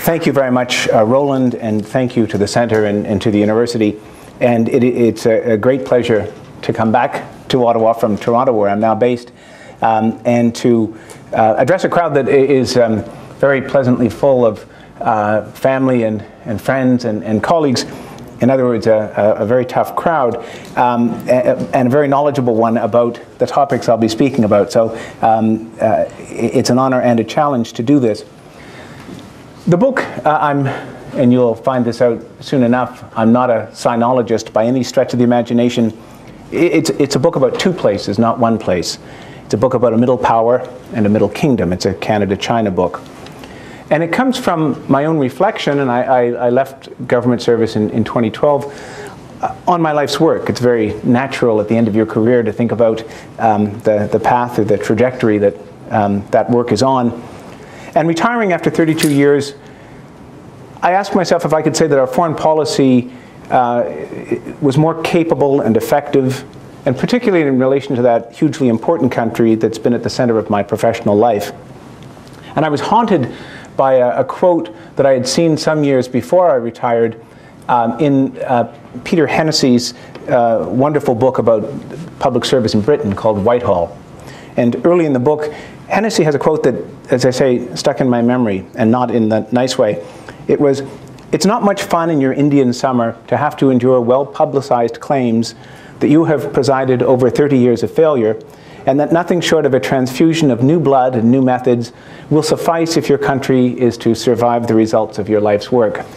thank you very much, uh, Roland, and thank you to the Center and, and to the University. And it, it's a, a, great pleasure to come back to Ottawa from Toronto, where I'm now based, um, and to uh, address a crowd that is um, very pleasantly full of uh, family and, and friends and, and colleagues. In other words, a, a very tough crowd um, and a very knowledgeable one about the topics I'll be speaking about. So um, uh, it's an honor and a challenge to do this. The book, uh, I'm, and you'll find this out soon enough, I'm not a sinologist by any stretch of the imagination. It's, it's a book about two places, not one place. It's a book about a middle power and a middle kingdom. It's a Canada-China book. And it comes from my own reflection, and I, I, I left government service in, in 2012 uh, on my life's work. It's very natural at the end of your career to think about um, the, the path or the trajectory that um, that work is on. And retiring after 32 years, I asked myself if I could say that our foreign policy uh, was more capable and effective, and particularly in relation to that hugely important country that's been at the center of my professional life. And I was haunted by a, a quote that I had seen some years before I retired um, in uh, Peter Hennessy's uh, wonderful book about public service in Britain called Whitehall. And early in the book, Hennessy has a quote that, as I say, stuck in my memory, and not in the nice way. It was, it's not much fun in your Indian summer to have to endure well-publicized claims that you have presided over 30 years of failure, and that nothing short of a transfusion of new blood and new methods will suffice if your country is to survive the results of your life's work.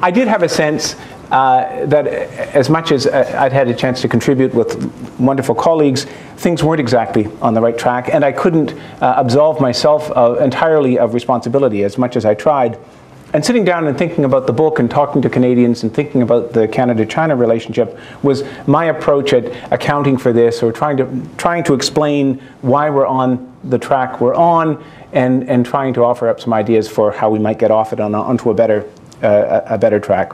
I did have a sense uh, that as much as uh, I'd had a chance to contribute with wonderful colleagues, things weren't exactly on the right track, and I couldn't uh, absolve myself entirely of responsibility as much as I tried. And sitting down and thinking about the book and talking to Canadians and thinking about the Canada-China relationship was my approach at accounting for this or trying to, trying to explain why we're on the track we're on and, and trying to offer up some ideas for how we might get off it on, onto a better, uh, a better track.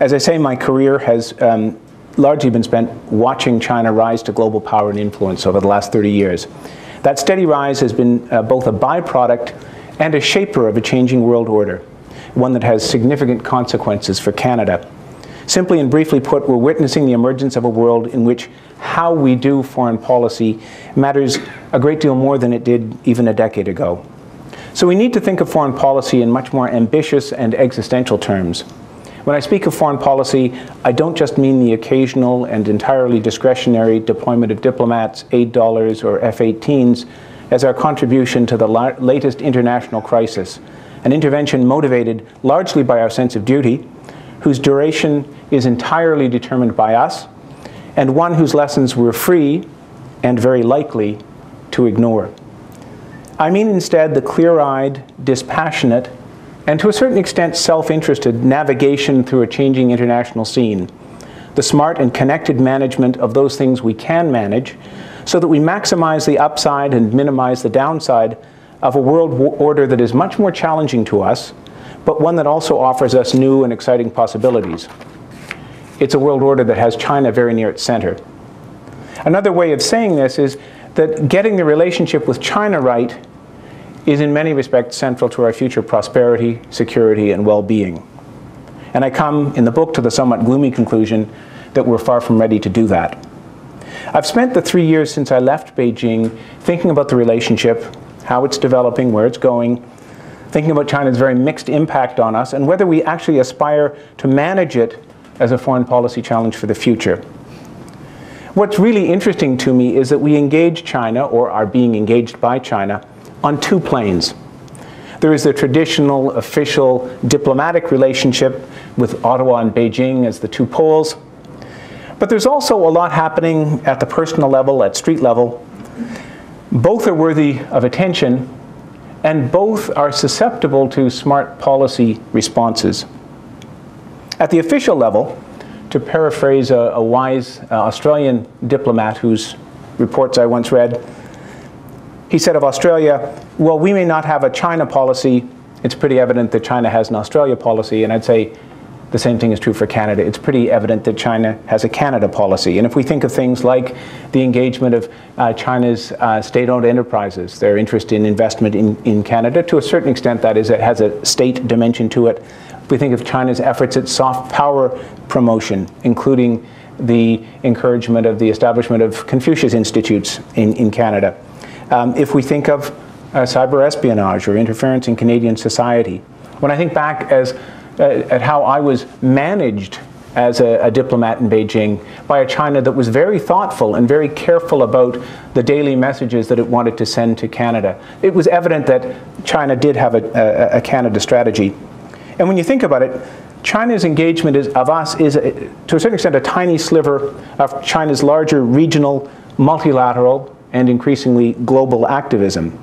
As I say, my career has um, largely been spent watching China rise to global power and influence over the last 30 years. That steady rise has been uh, both a byproduct and a shaper of a changing world order, one that has significant consequences for Canada. Simply and briefly put, we're witnessing the emergence of a world in which how we do foreign policy matters a great deal more than it did even a decade ago. So we need to think of foreign policy in much more ambitious and existential terms. When I speak of foreign policy, I don't just mean the occasional and entirely discretionary deployment of diplomats, aid dollars, or F-18s as our contribution to the la latest international crisis, an intervention motivated largely by our sense of duty, whose duration is entirely determined by us, and one whose lessons we're free and very likely to ignore. I mean instead the clear-eyed, dispassionate, and to a certain extent self-interested navigation through a changing international scene, the smart and connected management of those things we can manage so that we maximize the upside and minimize the downside of a world order that is much more challenging to us, but one that also offers us new and exciting possibilities. It's a world order that has China very near its center. Another way of saying this is that getting the relationship with China right is in many respects central to our future prosperity, security, and well-being. And I come in the book to the somewhat gloomy conclusion that we're far from ready to do that. I've spent the three years since I left Beijing thinking about the relationship, how it's developing, where it's going, thinking about China's very mixed impact on us, and whether we actually aspire to manage it as a foreign policy challenge for the future. What's really interesting to me is that we engage China, or are being engaged by China, on two planes. There is the traditional official diplomatic relationship with Ottawa and Beijing as the two poles. But there's also a lot happening at the personal level, at street level. Both are worthy of attention, and both are susceptible to smart policy responses. At the official level, to paraphrase a, a wise uh, Australian diplomat whose reports I once read, he said of Australia, well, we may not have a China policy. It's pretty evident that China has an Australia policy. And I'd say, the same thing is true for Canada. It's pretty evident that China has a Canada policy. And if we think of things like the engagement of uh, China's uh, state owned enterprises, their interest in investment in, in Canada, to a certain extent, that is, it has a state dimension to it. If we think of China's efforts at soft power promotion, including the encouragement of the establishment of Confucius Institutes in, in Canada. Um, if we think of uh, cyber espionage or interference in Canadian society, when I think back as uh, at how I was managed as a, a, diplomat in Beijing by a China that was very thoughtful and very careful about the daily messages that it wanted to send to Canada. It was evident that China did have a, a, a Canada strategy. And when you think about it, China's engagement is, of us is, to a certain extent, a tiny sliver of China's larger regional, multilateral, and increasingly global activism,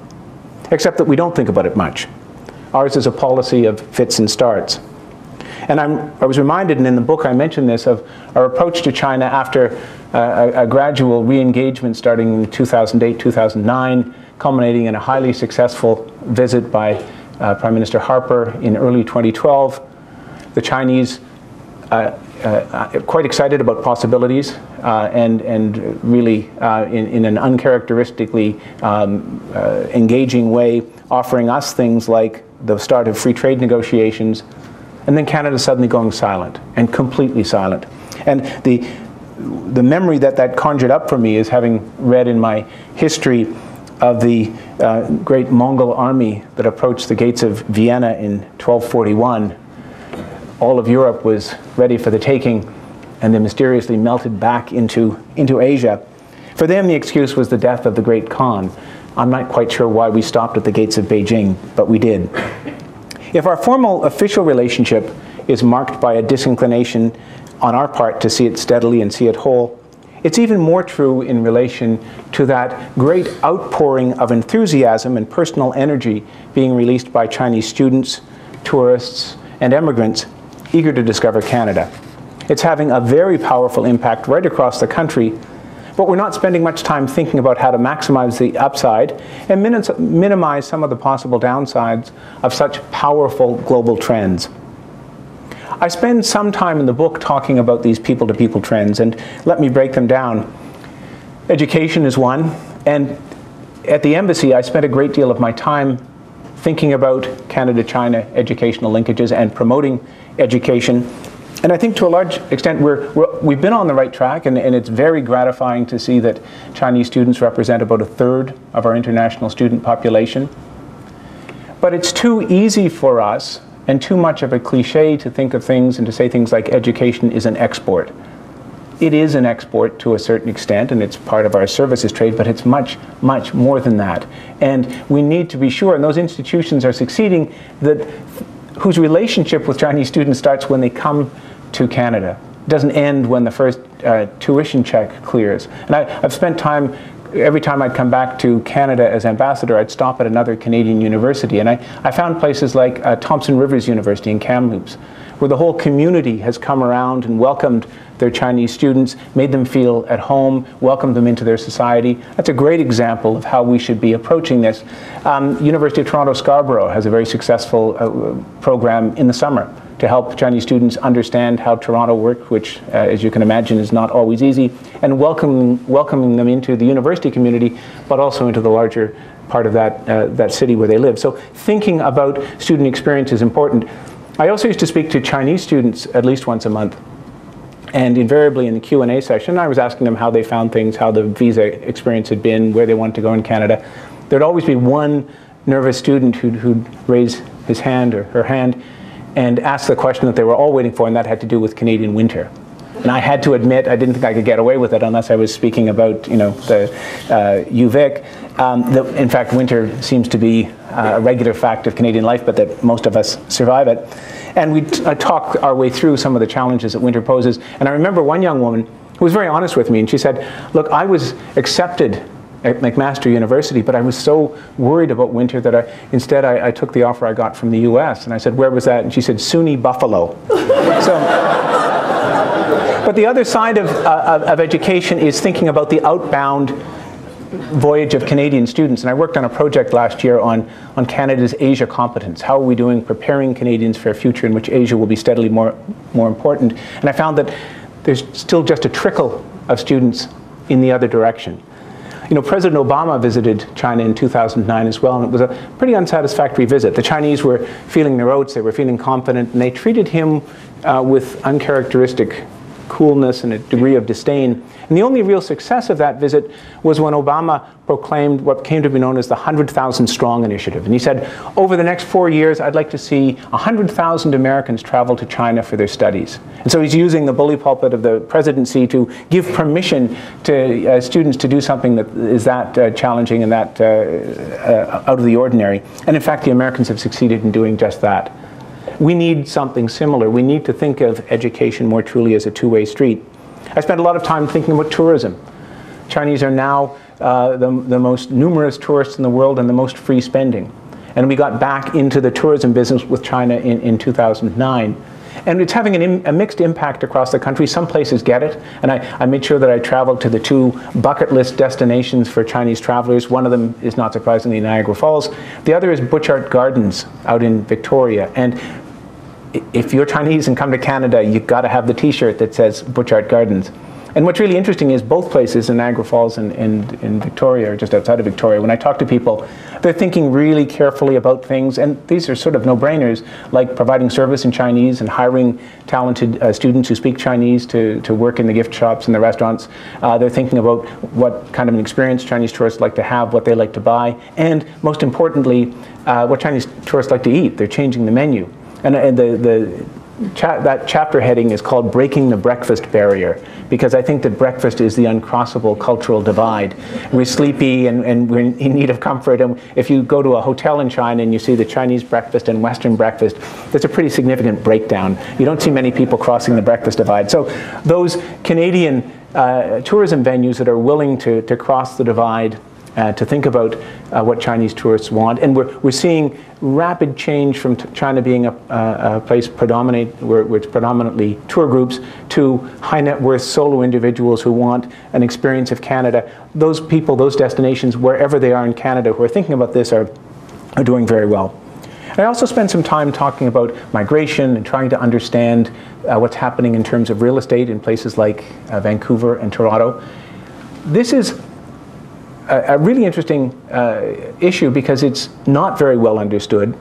except that we don't think about it much. Ours is a policy of fits and starts. And I'm, i was reminded, and in the book I mentioned this, of our approach to China after uh, a, a, gradual re-engagement starting in 2008, 2009, culminating in a highly successful visit by uh, Prime Minister Harper in early 2012. The Chinese uh, uh, quite excited about possibilities uh, and, and really uh, in, in, an uncharacteristically um, uh, engaging way offering us things like the start of free trade negotiations, and then Canada suddenly going silent and completely silent. And the, the memory that that conjured up for me is having read in my history of the uh, great Mongol army that approached the gates of Vienna in 1241. All of Europe was ready for the taking, and they mysteriously melted back into, into Asia. For them, the excuse was the death of the great Khan. I'm not quite sure why we stopped at the gates of Beijing, but we did. If our formal official relationship is marked by a disinclination on our part to see it steadily and see it whole, it's even more true in relation to that great outpouring of enthusiasm and personal energy being released by Chinese students, tourists, and immigrants eager to discover Canada. It's having a very powerful impact right across the country but we're not spending much time thinking about how to maximize the upside and minimize some of the possible downsides of such powerful global trends. I spend some time in the book talking about these people to people trends, and let me break them down. Education is one, and at the embassy, I spent a great deal of my time thinking about Canada China educational linkages and promoting education and I think to a large extent we're, we have been on the right track, and, and, it's very gratifying to see that Chinese students represent about a third of our international student population. But it's too easy for us and too much of a cliche to think of things and to say things like education is an export. It is an export to a certain extent, and it's part of our services trade, but it's much, much more than that. And we need to be sure, and those institutions are succeeding, that whose relationship with Chinese students starts when they come to Canada. It doesn't end when the first uh, tuition check clears. And I, have spent time, every time I'd come back to Canada as ambassador, I'd stop at another Canadian university. And I, I found places like uh, Thompson Rivers University in Kamloops, where the whole community has come around and welcomed their Chinese students, made them feel at home, welcomed them into their society. That's a great example of how we should be approaching this. Um, University of Toronto Scarborough has a very successful uh, program in the summer to help Chinese students understand how Toronto works, which, uh, as you can imagine, is not always easy, and welcoming, welcoming them into the university community, but also into the larger part of that, uh, that city where they live. So thinking about student experience is important. I also used to speak to Chinese students at least once a month. And invariably in the Q&A session, I was asking them how they found things, how the visa experience had been, where they wanted to go in Canada. There'd always be one nervous student who'd, who'd raise his hand or her hand and ask the question that they were all waiting for, and that had to do with Canadian winter. And I had to admit, I didn't think I could get away with it unless I was speaking about, you know, the uh, UVic. Um, the, in fact, winter seems to be uh, a regular fact of Canadian life, but that most of us survive it. And we uh, talked our way through some of the challenges that winter poses. And I remember one young woman who was very honest with me, and she said, look, I was accepted at McMaster University, but I was so worried about winter that I, instead I, I, took the offer I got from the US. And I said, where was that? And she said, SUNY Buffalo. so, but the other side of, uh, of, education is thinking about the outbound voyage of Canadian students, and I worked on a project last year on, on Canada's Asia competence. How are we doing preparing Canadians for a future in which Asia will be steadily more, more important? And I found that there's still just a trickle of students in the other direction. You know, President Obama visited China in 2009 as well, and it was a pretty unsatisfactory visit. The Chinese were feeling their oats, they were feeling confident, and they treated him uh, with uncharacteristic coolness and a degree of disdain. And the only real success of that visit was when Obama proclaimed what came to be known as the 100,000 Strong Initiative. And he said, over the next four years, I'd like to see 100,000 Americans travel to China for their studies. And so he's using the bully pulpit of the presidency to give permission to uh, students to do something that is that uh, challenging and that uh, uh out of the ordinary. And in fact, the Americans have succeeded in doing just that. We need something similar. We need to think of education more truly as a two-way street. I spent a lot of time thinking about tourism. Chinese are now uh, the, the most numerous tourists in the world and the most free spending. And we got back into the tourism business with China in, in 2009. And it's having an, a mixed impact across the country. Some places get it. And I, I, made sure that I traveled to the two bucket list destinations for Chinese travelers. One of them is not surprisingly Niagara Falls. The other is Butchart Gardens out in Victoria. And if you're Chinese and come to Canada, you've got to have the T-shirt that says Butchart Gardens. And what's really interesting is both places in Niagara Falls and in Victoria, or just outside of Victoria, when I talk to people, they're thinking really carefully about things, and these are sort of no-brainers, like providing service in Chinese and hiring talented uh, students who speak Chinese to, to work in the gift shops and the restaurants. Uh, they're thinking about what kind of an experience Chinese tourists like to have, what they like to buy, and most importantly, uh, what Chinese tourists like to eat. They're changing the menu. And, and the, the cha that chapter heading is called Breaking the Breakfast Barrier, because I think that breakfast is the uncrossable cultural divide. We're sleepy and, and we're in need of comfort. And if you go to a hotel in China and you see the Chinese breakfast and Western breakfast, there's a pretty significant breakdown. You don't see many people crossing the breakfast divide. So those Canadian uh, tourism venues that are willing to, to cross the divide uh, to think about uh, what Chinese tourists want. And we're, we're seeing rapid change from China being a, a place predominate, where, where, it's predominantly tour groups to high net worth solo individuals who want an experience of Canada. Those people, those destinations, wherever they are in Canada who are thinking about this are, are doing very well. I also spent some time talking about migration and trying to understand uh, what's happening in terms of real estate in places like uh, Vancouver and Toronto. This is a, really interesting uh, issue because it's not very well understood.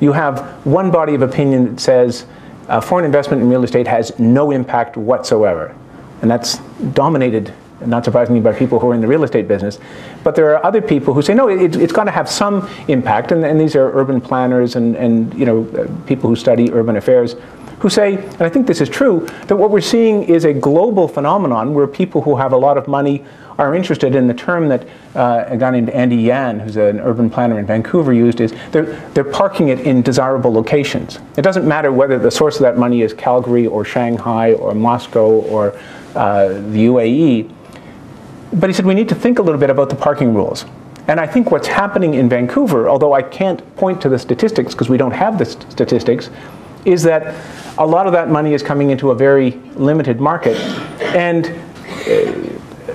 You have one body of opinion that says uh, foreign investment in real estate has no impact whatsoever. And that's dominated, not surprisingly, by people who are in the real estate business. But there are other people who say, no, it, has got to have some impact. And, and, these are urban planners and, and you know, uh, people who study urban affairs who say, and I think this is true, that what we're seeing is a global phenomenon where people who have a lot of money are interested in the term that uh, a guy named Andy Yan, who's an urban planner in Vancouver, used is they're, they're parking it in desirable locations. It doesn't matter whether the source of that money is Calgary or Shanghai or Moscow or uh, the UAE. But he said we need to think a little bit about the parking rules. And I think what's happening in Vancouver, although I can't point to the statistics because we don't have the st statistics, is that a lot of that money is coming into a very limited market. And uh,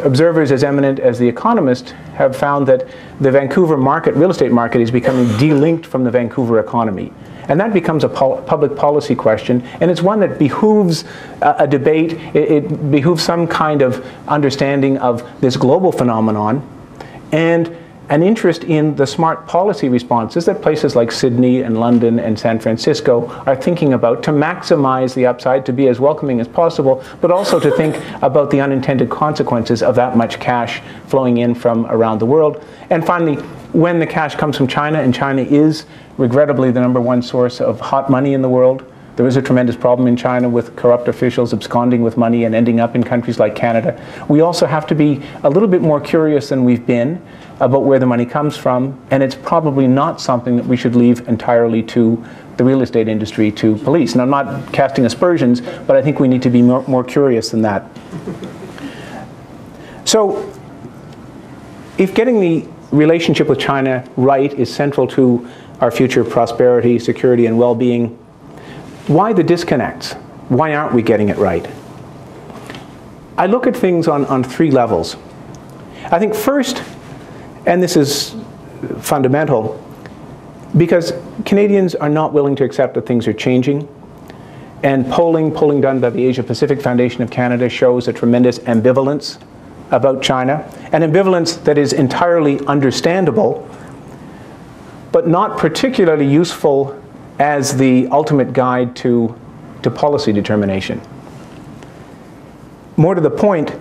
observers as eminent as The Economist have found that the Vancouver market, real estate market, is becoming delinked from the Vancouver economy. And that becomes a pol public policy question, and it's one that behooves a, a debate, it, it behooves some kind of understanding of this global phenomenon, and an interest in the smart policy responses that places like Sydney and London and San Francisco are thinking about to maximize the upside, to be as welcoming as possible, but also to think about the unintended consequences of that much cash flowing in from around the world. And finally, when the cash comes from China, and China is regrettably the number one source of hot money in the world, there is a tremendous problem in China with corrupt officials absconding with money and ending up in countries like Canada. We also have to be a little bit more curious than we've been about where the money comes from, and it's probably not something that we should leave entirely to the real estate industry to police. And I'm not casting aspersions, but I think we need to be more, more curious than that. So, if getting the relationship with China right is central to our future prosperity, security, and well being, why the disconnects? Why aren't we getting it right? I look at things on, on three levels. I think first, And this is fundamental because Canadians are not willing to accept that things are changing. And polling, polling done by the Asia Pacific Foundation of Canada shows a tremendous ambivalence about China, an ambivalence that is entirely understandable, but not particularly useful as the ultimate guide to, to policy determination. More to the point,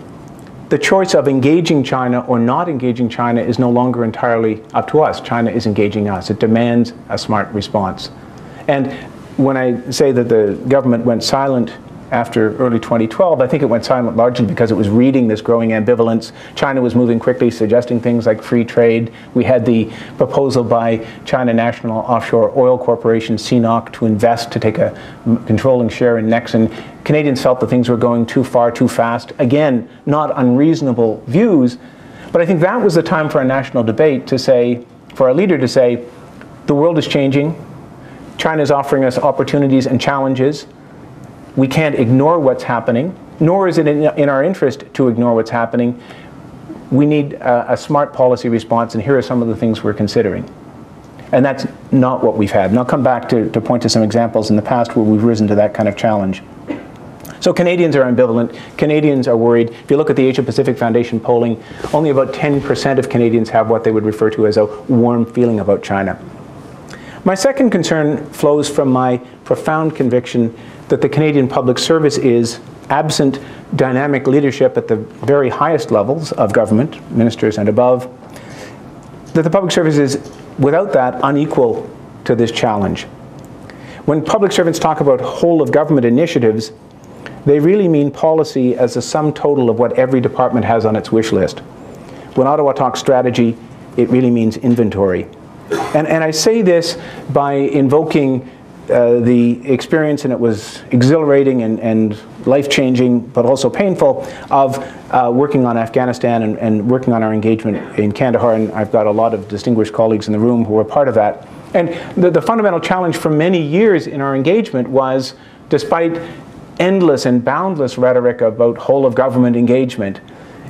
the choice of engaging China or not engaging China is no longer entirely up to us. China is engaging us. It demands a smart response. And when I say that the government went silent after early 2012, I think it went silent largely because it was reading this growing ambivalence. China was moving quickly, suggesting things like free trade. We had the proposal by China National Offshore Oil Corporation, CNOOC, to invest to take a controlling share in Nexen. Canadians felt that things were going too far, too fast. Again, not unreasonable views, but I think that was the time for a national debate to say, for a leader to say, the world is changing. China is offering us opportunities and challenges we can't ignore what's happening, nor is it in, in our interest to ignore what's happening. We need a, a smart policy response, and here are some of the things we're considering. And that's not what we've had. And I'll come back to, to point to some examples in the past where we've risen to that kind of challenge. So Canadians are ambivalent. Canadians are worried. If you look at the Asia Pacific Foundation polling, only about 10% of Canadians have what they would refer to as a warm feeling about China. My second concern flows from my profound conviction that the Canadian Public Service is, absent dynamic leadership at the very highest levels of government, ministers and above, that the public service is, without that, unequal to this challenge. When public servants talk about whole of government initiatives, they really mean policy as a sum total of what every department has on its wish list. When Ottawa talks strategy, it really means inventory. And, and I say this by invoking uh, the experience, and it was exhilarating and, and life-changing, but also painful, of uh, working on Afghanistan and, and, working on our engagement in Kandahar. And I've got a lot of distinguished colleagues in the room who were part of that. And the, the fundamental challenge for many years in our engagement was, despite endless and boundless rhetoric about whole of government engagement,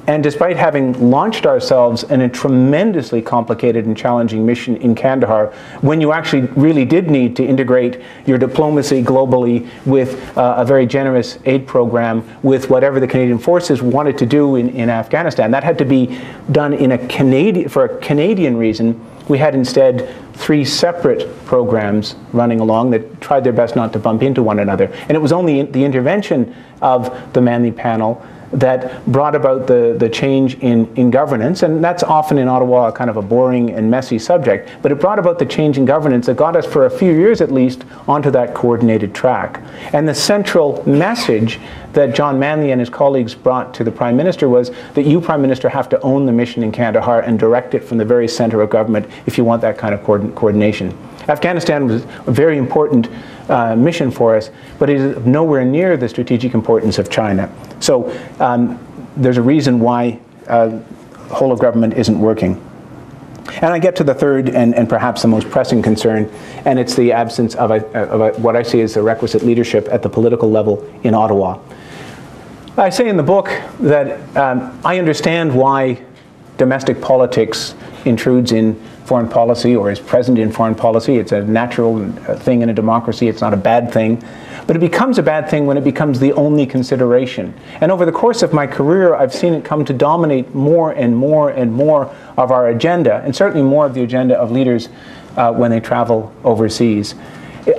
and despite having launched ourselves in a tremendously complicated and challenging mission in Kandahar, when you actually really did need to integrate your diplomacy globally with uh, a very generous aid program with whatever the Canadian forces wanted to do in, in Afghanistan, that had to be done in a Canadian, for a Canadian reason. We had instead three separate programs running along that tried their best not to bump into one another. And it was only the intervention of the Manley panel that brought about the, the change in, in governance. And that's often in Ottawa kind of a boring and messy subject. But it brought about the change in governance that got us, for a few years at least, onto that coordinated track. And the central message that John Manley and his colleagues brought to the Prime Minister was that you, Prime Minister, have to own the mission in Kandahar and direct it from the very center of government if you want that kind of coordination. Afghanistan was a very important uh, mission for us, but it is nowhere near the strategic importance of China. So um, there's a reason why uh, whole of government isn't working. And I get to the third and, and perhaps the most pressing concern, and it's the absence of, a, of a, what I see as the requisite leadership at the political level in Ottawa. I say in the book that um, I understand why domestic politics intrudes in foreign policy or is present in foreign policy. It's a natural thing in a democracy. It's not a bad thing. But it becomes a bad thing when it becomes the only consideration. And over the course of my career, I've seen it come to dominate more and more and more of our agenda, and certainly more of the agenda of leaders uh, when they travel overseas.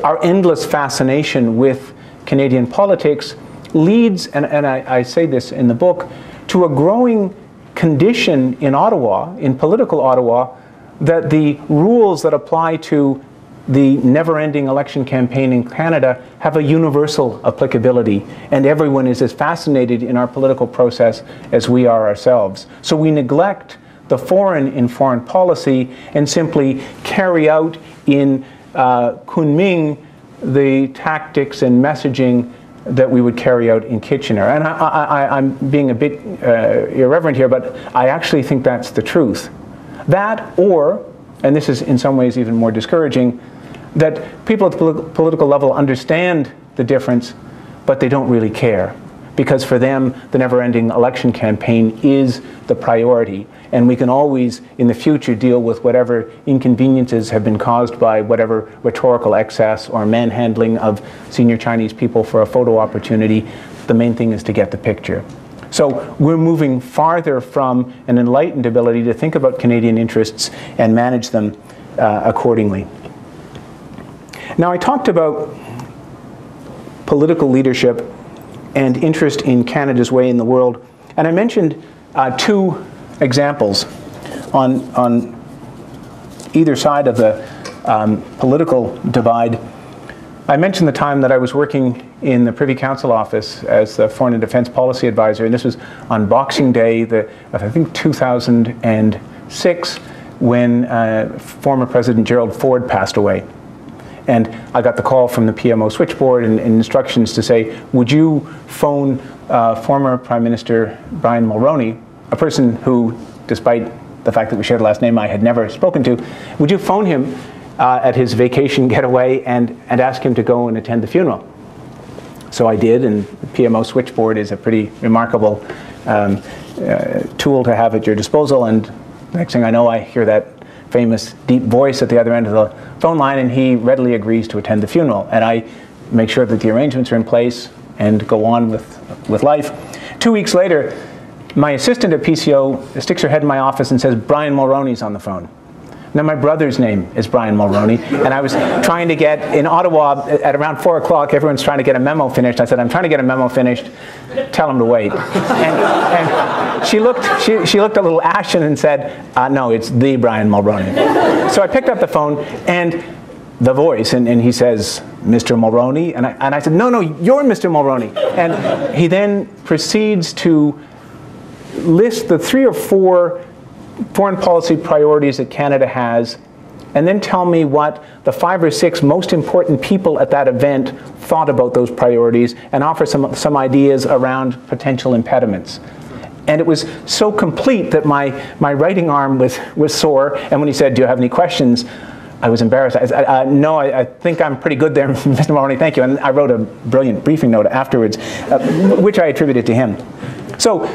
Our endless fascination with Canadian politics leads, and, and I, I say this in the book, to a growing condition in Ottawa, in political Ottawa, that the rules that apply to the never-ending election campaign in Canada have a universal applicability, and everyone is as fascinated in our political process as we are ourselves. So we neglect the foreign in foreign policy and simply carry out in uh, Kunming the tactics and messaging that we would carry out in Kitchener. And I, am being a bit uh, irreverent here, but I actually think that's the truth. That, or, and this is in some ways even more discouraging, that people at the political level understand the difference, but they don't really care. because for them, the never-ending election campaign is the priority. And we can always, in the future, deal with whatever inconveniences have been caused by whatever rhetorical excess or manhandling of senior Chinese people for a photo opportunity. The main thing is to get the picture. So we're moving farther from an enlightened ability to think about Canadian interests and manage them uh, accordingly. Now, I talked about political leadership and interest in Canada's way in the world, and I mentioned uh, two examples on, on either side of the um, political divide. I mentioned the time that I was working in the Privy Council office as the Foreign and Defense Policy Advisor, and this was on Boxing Day, the, I think 2006, when uh, former President Gerald Ford passed away. And I got the call from the PMO switchboard and, and instructions to say, would you phone uh, former Prime Minister Brian Mulroney, a person who, despite the fact that we shared the last name I had never spoken to, would you phone him uh, at his vacation getaway and, and ask him to go and attend the funeral? So I did, and the PMO switchboard is a pretty remarkable um, uh, tool to have at your disposal. And next thing I know, I hear that famous deep voice at the other end of the phone line, and he readily agrees to attend the funeral. And I make sure that the arrangements are in place and go on with, with life. Two weeks later, my assistant at PCO sticks her head in my office and says, Brian Mulroney's on the phone. Now, my brother's name is Brian Mulroney, and I was trying to get, in Ottawa, at around 4 o'clock, everyone's trying to get a memo finished. I said, I'm trying to get a memo finished. Tell him to wait. And, and she, looked, she, she looked a little ashen and said, uh, no, it's the Brian Mulroney. So I picked up the phone, and the voice, and, and he says, Mr. Mulroney? And I, and I said, no, no, you're Mr. Mulroney. And he then proceeds to list the three or four foreign policy priorities that Canada has, and then tell me what the five or six most important people at that event thought about those priorities and offer some, some ideas around potential impediments. And it was so complete that my, my writing arm was, was sore, and when he said, do you have any questions, I was embarrassed. I said, uh, no, I, I, think I'm pretty good there, Mr. Mulroney, thank you. And I wrote a brilliant briefing note afterwards, uh, which I attributed to him. So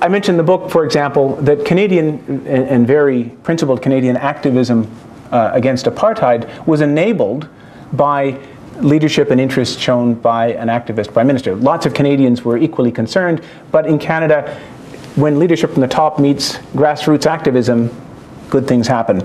I mentioned the book, for example, that Canadian and, and very principled Canadian activism uh, against apartheid was enabled by leadership and interest shown by an activist prime minister. Lots of Canadians were equally concerned, but in Canada, when leadership from the top meets grassroots activism, good things happen.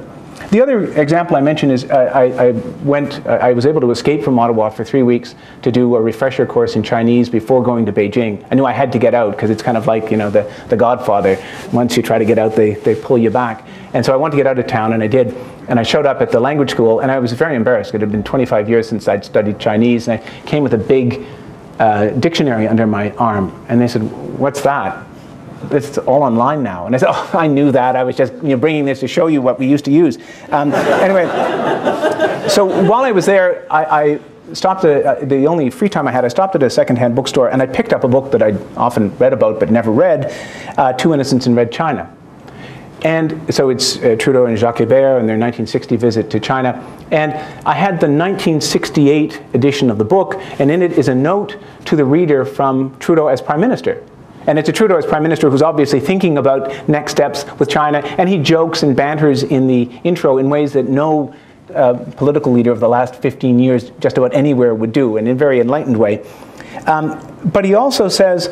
The other example I mentioned is uh, I, I, went, uh, I was able to escape from Ottawa for three weeks to do a refresher course in Chinese before going to Beijing. I knew I had to get out because it's kind of like, you know, the, the Godfather. Once you try to get out, they, they pull you back. And so I wanted to get out of town, and I did. And I showed up at the language school, and I was very embarrassed. It had been 25 years since I'd studied Chinese, and I came with a big uh, dictionary under my arm. And they said, what's that? It's all online now. And I said, oh, I knew that. I was just you know, bringing this to show you what we used to use. Um, anyway, so while I was there, I, I stopped at, uh, the only free time I had, I stopped at a secondhand bookstore and I picked up a book that I'd often read about but never read, uh, Two Innocents in Red China. And so it's uh, Trudeau and Jacques Hébert and their 1960 visit to China. And I had the 1968 edition of the book, and in it is a note to the reader from Trudeau as Prime Minister. And it's a Trudeau as Prime Minister who's obviously thinking about next steps with China, and he jokes and banters in the intro in ways that no uh, political leader of the last 15 years just about anywhere would do, and in a very enlightened way. Um, but he also says,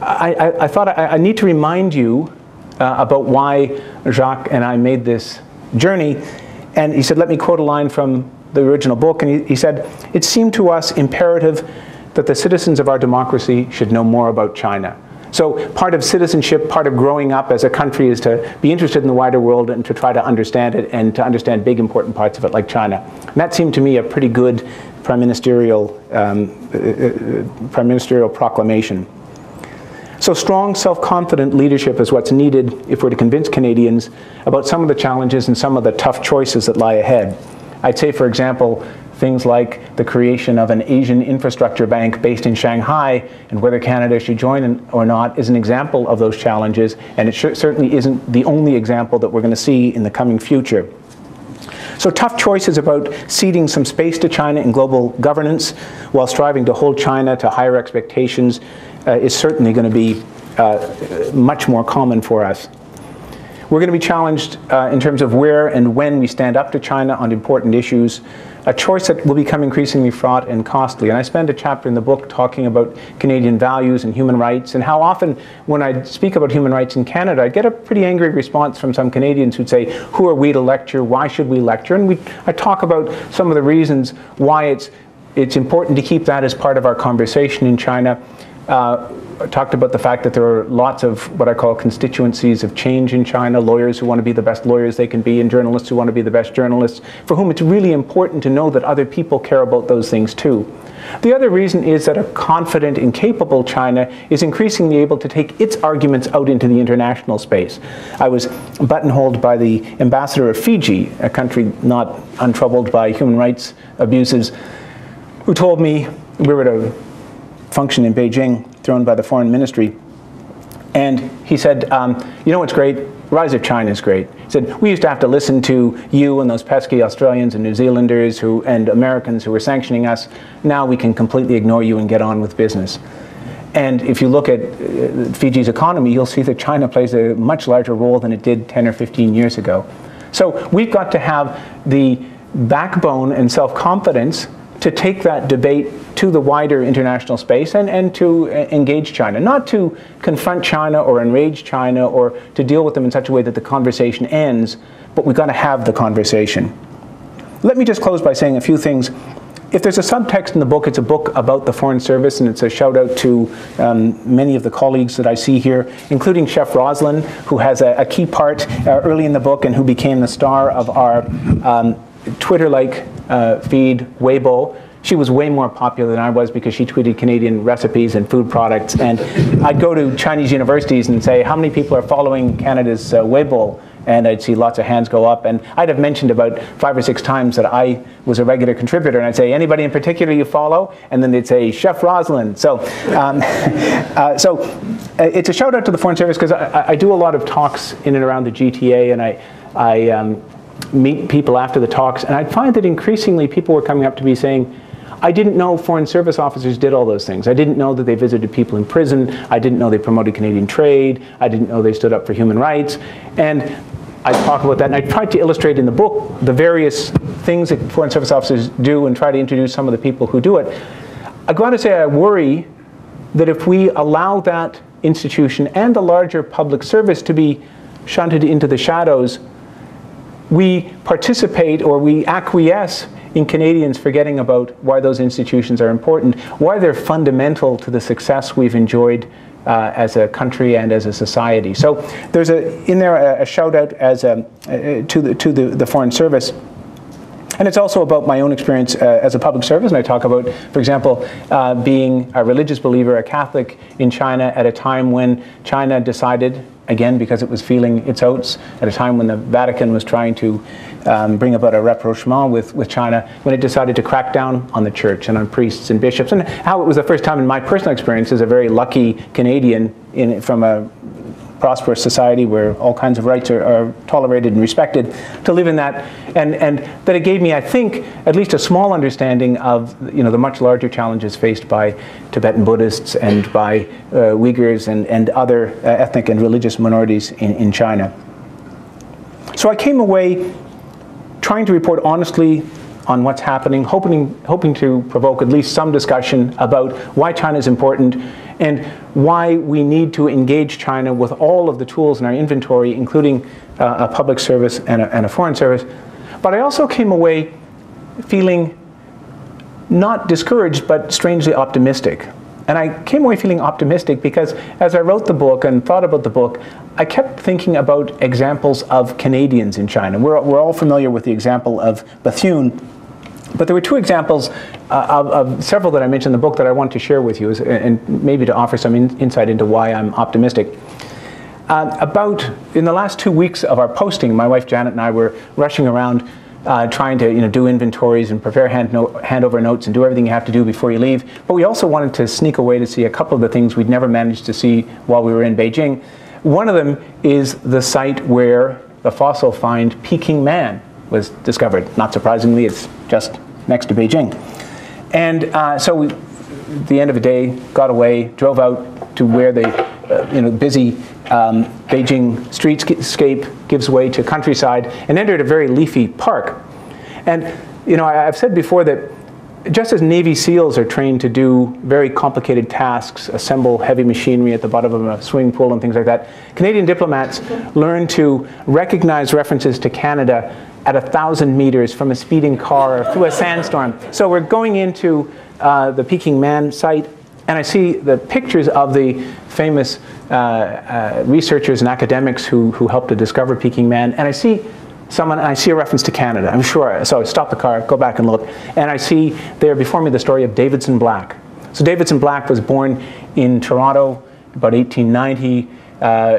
I, I, I thought I, I, need to remind you uh, about why Jacques and I made this journey. And he said, let me quote a line from the original book. And he, he said, it seemed to us imperative that the citizens of our democracy should know more about China. So part of citizenship, part of growing up as a country is to be interested in the wider world and to try to understand it and to understand big important parts of it like China. And that seemed to me a pretty good prime ministerial, um, uh, uh, prime ministerial proclamation. So strong, self-confident leadership is what's needed if we're to convince Canadians about some of the challenges and some of the tough choices that lie ahead. I'd say, for example, things like the creation of an Asian infrastructure bank based in Shanghai and whether Canada should join or not is an example of those challenges and it certainly isn't the only example that we're going to see in the coming future. So tough choices about ceding some space to China in global governance while striving to hold China to higher expectations uh, is certainly going to be uh, much more common for us. We're going to be challenged uh, in terms of where and when we stand up to China on important issues, a choice that will become increasingly fraught and costly. And I spend a chapter in the book talking about Canadian values and human rights and how often when I speak about human rights in Canada, I get a pretty angry response from some Canadians who'd say, who are we to lecture? Why should we lecture? And we, I talk about some of the reasons why it's, it's important to keep that as part of our conversation in China. Uh, talked about the fact that there are lots of what I call constituencies of change in China, lawyers who want to be the best lawyers they can be, and journalists who want to be the best journalists, for whom it's really important to know that other people care about those things too. The other reason is that a confident and capable China is increasingly able to take its arguments out into the international space. I was buttonholed by the ambassador of Fiji, a country not untroubled by human rights abuses, who told me we were at a function in Beijing thrown by the foreign ministry. And he said, um, you know what's great? Rise of China is great. He said, we used to have to listen to you and those pesky Australians and New Zealanders who, and Americans who were sanctioning us. Now we can completely ignore you and get on with business. And if you look at uh, Fiji's economy, you'll see that China plays a much larger role than it did 10 or 15 years ago. So we've got to have the backbone and self-confidence to take that debate to the wider international space and, and to uh, engage China. Not to confront China or enrage China or to deal with them in such a way that the conversation ends, but we've got to have the conversation. Let me just close by saying a few things. If there's a subtext in the book, it's a book about the Foreign Service, and it's a shout out to um, many of the colleagues that I see here, including Chef Roslin, who has a, a key part uh, early in the book and who became the star of our um, Twitter like uh, feed, Weibo, she was way more popular than I was because she tweeted Canadian recipes and food products. And I'd go to Chinese universities and say, how many people are following Canada's uh, Weibo? And I'd see lots of hands go up. And I'd have mentioned about five or six times that I was a regular contributor. And I'd say, anybody in particular you follow? And then they'd say, Chef Roslyn. So, um, uh, so uh, it's a shout out to the Foreign Service because I, I, do a lot of talks in and around the GTA. And I, I um, meet people after the talks. And I'd find that increasingly people were coming up to me saying, I didn't know foreign service officers did all those things. I didn't know that they visited people in prison. I didn't know they promoted Canadian trade. I didn't know they stood up for human rights. And I talk about that, and I tried to illustrate in the book the various things that foreign service officers do and try to introduce some of the people who do it. I got to say I worry that if we allow that institution and the larger public service to be shunted into the shadows, we participate or we acquiesce in Canadians forgetting about why those institutions are important, why they're fundamental to the success we've enjoyed uh, as a country and as a society. So there's a, in there a, a shout out as a, uh, to, the, to the, the Foreign Service. And it's also about my own experience uh, as a public service, and I talk about, for example, uh, being a religious believer, a Catholic in China at a time when China decided, again because it was feeling its oats, at a time when the Vatican was trying to um, bring about a rapprochement with, with China when it decided to crack down on the church and on priests and bishops, and how it was the first time in my personal experience as a very lucky Canadian in, from a prosperous society where all kinds of rights are, are, tolerated and respected, to live in that, and, and that it gave me, I think, at least a small understanding of you know, the much larger challenges faced by Tibetan Buddhists and by uh, Uyghurs and, and other uh, ethnic and religious minorities in, in China. So I came away trying to report honestly on what's happening, hoping, hoping to provoke at least some discussion about why China is important and why we need to engage China with all of the tools in our inventory, including uh, a public service and a, and a foreign service. But I also came away feeling not discouraged, but strangely optimistic. And I came away feeling optimistic because as I wrote the book and thought about the book, I kept thinking about examples of Canadians in China. We're, we're all familiar with the example of Bethune, but there were two examples uh, of, of, several that I mentioned in the book that I want to share with you as, and maybe to offer some in, insight into why I'm optimistic. Uh, about in the last two weeks of our posting, my wife Janet and I were rushing around uh, trying to you know, do inventories and prepare hand no handover notes and do everything you have to do before you leave. But we also wanted to sneak away to see a couple of the things we'd never managed to see while we were in Beijing. One of them is the site where the fossil find Peking Man was discovered. Not surprisingly, it's just next to Beijing. And uh, so we, the end of the day, got away, drove out to where the uh, you know, busy um, Beijing streetscape gives way to countryside and entered a very leafy park. And you know, I, I've said before that just as Navy SEALs are trained to do very complicated tasks, assemble heavy machinery at the bottom of a swimming pool and things like that, Canadian diplomats learn to recognize references to Canada at a thousand meters from a speeding car or through a sandstorm. So we're going into uh, the Peking Man site, and I see the pictures of the famous uh, uh, researchers and academics who, who helped to discover Peking Man, and I see someone, I see a reference to Canada, I'm sure. So I stop the car, go back and look, and I see there before me the story of Davidson Black. So Davidson Black was born in Toronto about 1890 uh,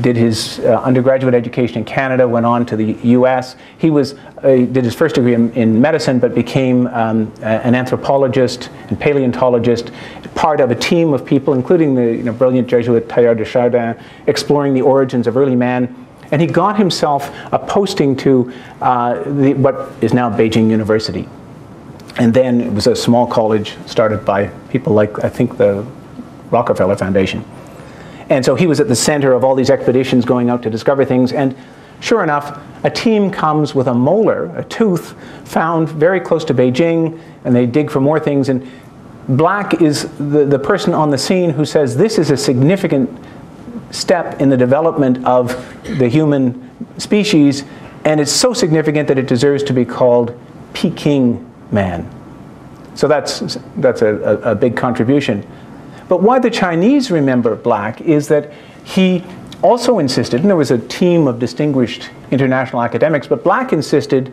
did his uh, undergraduate education in Canada, went on to the U.S. He was uh, did his first degree in, in medicine, but became um, an anthropologist and paleontologist, part of a team of people, including the you know, brilliant Jesuit Teilhard de Chardin, exploring the origins of early man. And he got himself a posting to uh, the, what is now Beijing University. And then it was a small college started by people like, I think, the Rockefeller Foundation. And so he was at the center of all these expeditions going out to discover things. And sure enough, a team comes with a molar, a tooth, found very close to Beijing, and they dig for more things. And Black is the, the person on the scene who says this is a significant step in the development of the human species, and it's so significant that it deserves to be called Peking man. So that's, that's a, a, a big contribution. But why the Chinese remember Black is that he also insisted, and there was a team of distinguished international academics, but Black insisted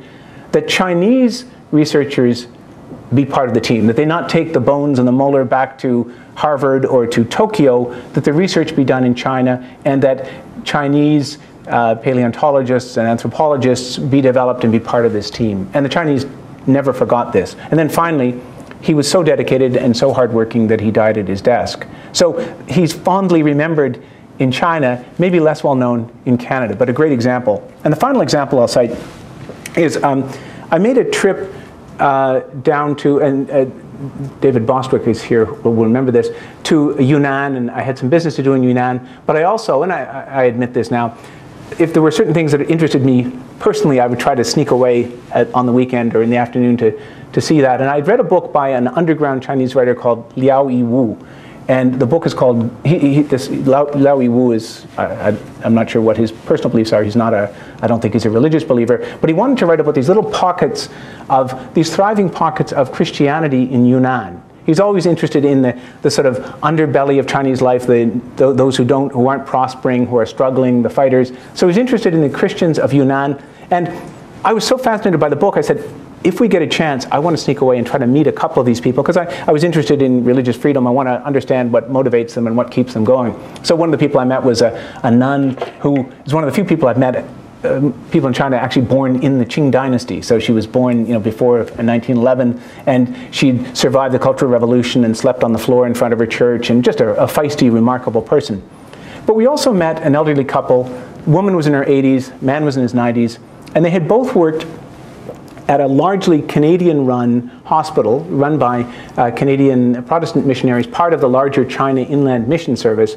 that Chinese researchers be part of the team, that they not take the bones and the molar back to Harvard or to Tokyo, that the research be done in China, and that Chinese uh, paleontologists and anthropologists be developed and be part of this team. And the Chinese never forgot this. And then finally, he was so dedicated and so hardworking that he died at his desk. So he's fondly remembered in China, maybe less well known in Canada, but a great example. And the final example I'll cite is um, I made a trip uh, down to, and uh, David Bostwick is here, will remember this, to Yunnan, and I had some business to do in Yunnan, but I also, and I, I admit this now, if there were certain things that interested me personally, I would try to sneak away at, on the weekend or in the afternoon to, to see that. And I'd read a book by an underground Chinese writer called Liao Yiwu. And the book is called, he, he, this, Liao, Liao Yiwu is, I, am not sure what his personal beliefs are. He's not a, I don't think he's a religious believer. But he wanted to write about these little pockets of, these thriving pockets of Christianity in Yunnan. He's always interested in the, the sort of underbelly of Chinese life, the, the, those who, don't, who aren't prospering, who are struggling, the fighters. So he's interested in the Christians of Yunnan. And I was so fascinated by the book, I said, if we get a chance, I want to sneak away and try to meet a couple of these people because I, I was interested in religious freedom. I want to understand what motivates them and what keeps them going. So one of the people I met was a, a nun who is one of the few people I've met, uh, people in China actually born in the Qing dynasty. So she was born you know, before 1911 and she'd survived the Cultural Revolution and slept on the floor in front of her church and just a, a feisty, remarkable person. But we also met an elderly couple. Woman was in her 80s, man was in his 90s, and they had both worked at a largely Canadian run hospital run by uh, Canadian Protestant missionaries, part of the larger China Inland Mission Service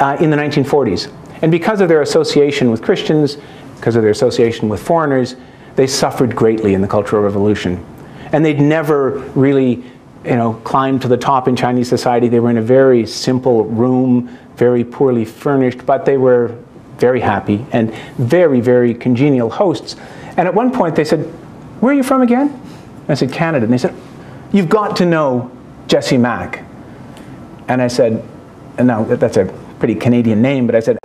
uh, in the 1940s. And because of their association with Christians, because of their association with foreigners, they suffered greatly in the Cultural Revolution. And they'd never really you know, climbed to the top in Chinese society. They were in a very simple room, very poorly furnished, but they were very happy and very, very congenial hosts. And at one point they said, where are you from again? I said, Canada. And they said, You've got to know Jessie Mack. And I said, and now that's a pretty Canadian name, but I said,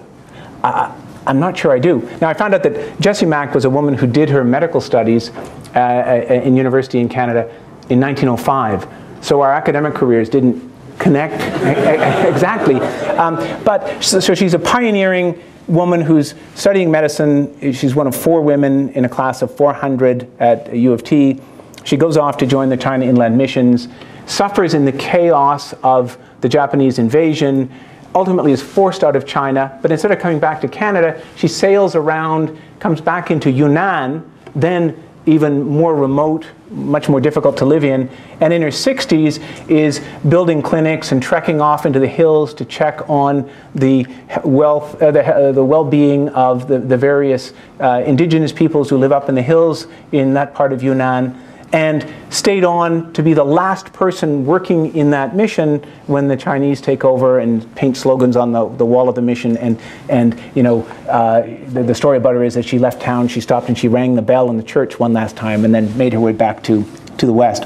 I, am not sure I do. Now I found out that Jessie Mack was a woman who did her medical studies uh, uh in university in Canada in 1905. So our academic careers didn't connect exactly. Um, but so, so she's a pioneering woman who's studying medicine. She's one of four women in a class of 400 at U of T. She goes off to join the China Inland Missions, suffers in the chaos of the Japanese invasion, ultimately is forced out of China, but instead of coming back to Canada, she sails around, comes back into Yunnan, then even more remote, much more difficult to live in. And in her 60s is building clinics and trekking off into the hills to check on the wealth, uh, the, uh, the well-being of the, the various uh, indigenous peoples who live up in the hills in that part of Yunnan and stayed on to be the last person working in that mission when the Chinese take over and paint slogans on the, the wall of the mission. And, and you know, uh, the, the story about her is that she left town, she stopped and she rang the bell in the church one last time and then made her way back to, to the West.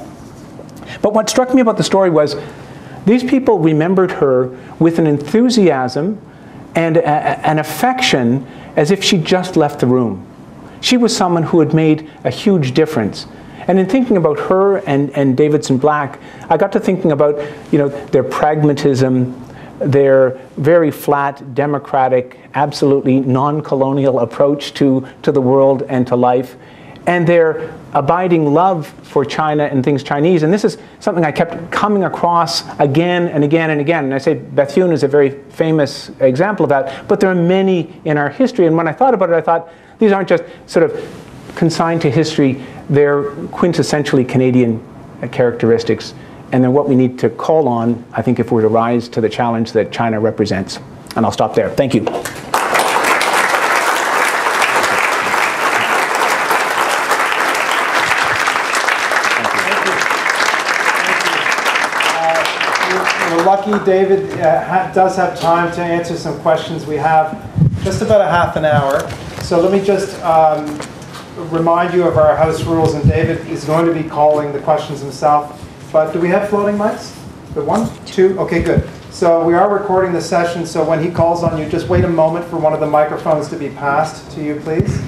But what struck me about the story was these people remembered her with an enthusiasm and a, an affection as if she just left the room. She was someone who had made a huge difference and in thinking about her and, and Davidson Black, I got to thinking about you know, their pragmatism, their very flat, democratic, absolutely non-colonial approach to, to the world and to life, and their abiding love for China and things Chinese. And this is something I kept coming across again and again and again. And I say Bethune is a very famous example of that, but there are many in our history. And when I thought about it, I thought these aren't just sort of consigned to history they're quintessentially Canadian characteristics, and they're what we need to call on, I think, if we're to rise to the challenge that China represents. And I'll stop there. Thank you. lucky David uh, does have time to answer some questions. We have just about a half an hour. So let me just um, remind you of our house rules, and David is going to be calling the questions himself. But do we have floating mics? The one, two, okay, good. So we are recording the session, so when he calls on you, just wait a moment for one of the microphones to be passed to you, please.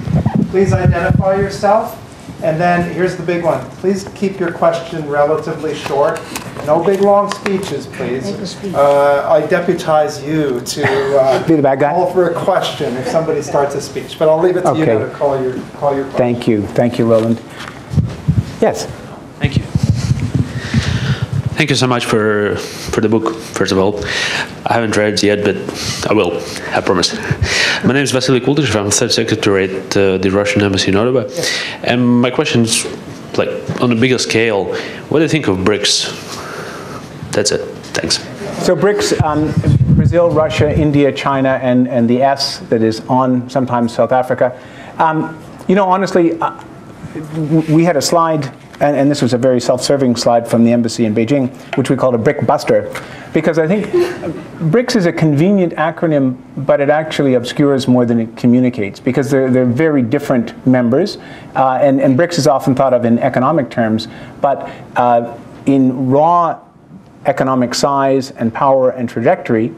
Please identify yourself. And then here's the big one. Please keep your question relatively short. No big long speeches, please. Uh, I deputize you to uh, be the bad guy. Call for a question if somebody starts a speech, but I'll leave it to okay. you to call your call your. Question. Thank you, thank you, Roland. Yes. Thank you. Thank you so much for for the book. First of all, I haven't read it yet, but I will. I promise. My name is Vasily Kultyshev. I'm third secretary at uh, the Russian embassy in Ottawa, yes. and my question is, like on a bigger scale, what do you think of BRICS? That's it. Thanks. So BRICS, um, Brazil, Russia, India, China, and, and the S that is on sometimes South Africa. Um, you know, honestly, uh, we had a slide, and, and this was a very self-serving slide from the embassy in Beijing, which we called a brick buster, because I think BRICS is a convenient acronym, but it actually obscures more than it communicates, because they're, they're very different members, uh, and, and BRICS is often thought of in economic terms, but uh, in raw economic size and power and trajectory,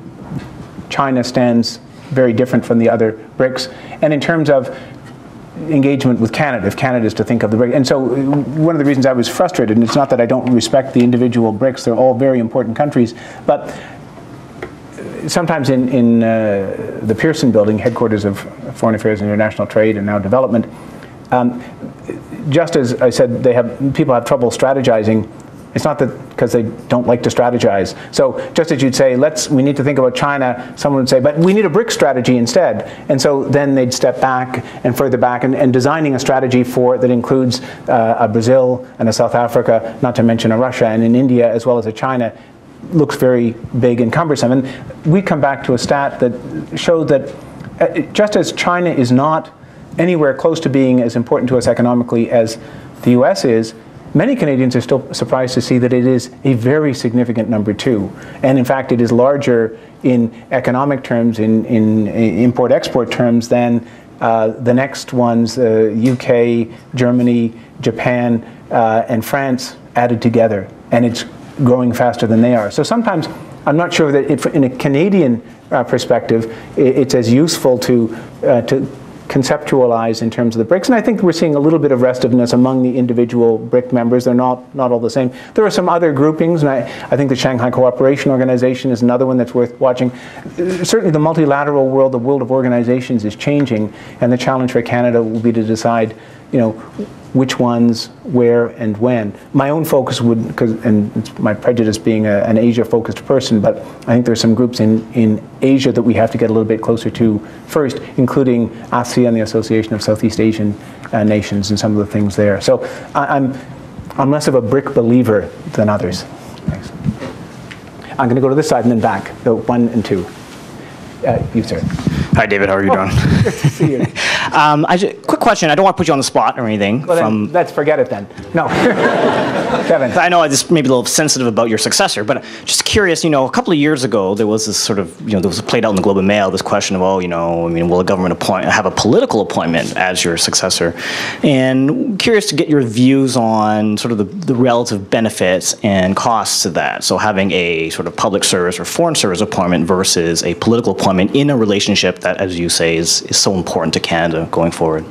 China stands very different from the other BRICS. And in terms of engagement with Canada, if Canada is to think of the BRICS. And so one of the reasons I was frustrated, and it's not that I don't respect the individual BRICS, they're all very important countries, but sometimes in, in uh, the Pearson building, headquarters of Foreign Affairs and International Trade and now Development, um, just as I said, they have people have trouble strategizing it's not that because they don't like to strategize. So just as you'd say, let's, we need to think about China, someone would say, but we need a BRIC strategy instead. And so then they'd step back and further back and, and designing a strategy for that includes uh, a Brazil and a South Africa, not to mention a Russia and an India as well as a China looks very big and cumbersome. And we come back to a stat that showed that uh, just as China is not anywhere close to being as important to us economically as the US is, Many Canadians are still surprised to see that it is a very significant number two. And in fact, it is larger in economic terms, in, in import-export terms, than uh, the next ones, uh, UK, Germany, Japan, uh, and France added together. And it's growing faster than they are. So sometimes I'm not sure that it, in a Canadian uh, perspective, it, it's as useful to, uh, to conceptualize in terms of the BRICS. And I think we're seeing a little bit of restiveness among the individual BRIC members. They're not, not all the same. There are some other groupings, and I, I think the Shanghai Cooperation Organization is another one that's worth watching. Certainly the multilateral world, the world of organizations is changing, and the challenge for Canada will be to decide, you know, which ones, where, and when. My own focus would, and it's my prejudice being a, an Asia-focused person, but I think there's some groups in, in Asia that we have to get a little bit closer to first, including ASEAN, the Association of Southeast Asian uh, nations and some of the things there. So I, I'm, I'm less of a brick believer than others. Thanks. I'm going to go to this side and then back, so one and two. Uh, you, sir. Hi, David. How are you doing? Good to see you. Um, I ju- quick question. I don't want to put you on the spot or anything. Well, from let's forget it then. No. Kevin. I know this may be a little sensitive about your successor, but just curious. You know, a couple of years ago, there was this sort of you know there was played out in the Globe and Mail this question of oh you know I mean will a government appoint have a political appointment as your successor, and curious to get your views on sort of the, the relative benefits and costs of that. So having a sort of public service or foreign service appointment versus a political appointment in a relationship that, as you say, is, is so important to Canada going forward.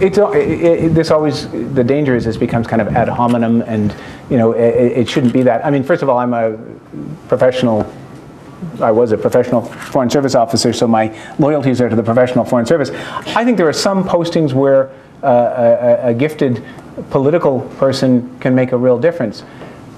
It's, it, it, this always, the danger is this becomes kind of ad hominem and, you know, it, it shouldn't be that. I mean, first of all, I'm a professional, I was a professional foreign service officer, so my loyalties are to the professional foreign service. I think there are some postings where uh, a, a gifted political person can make a real difference.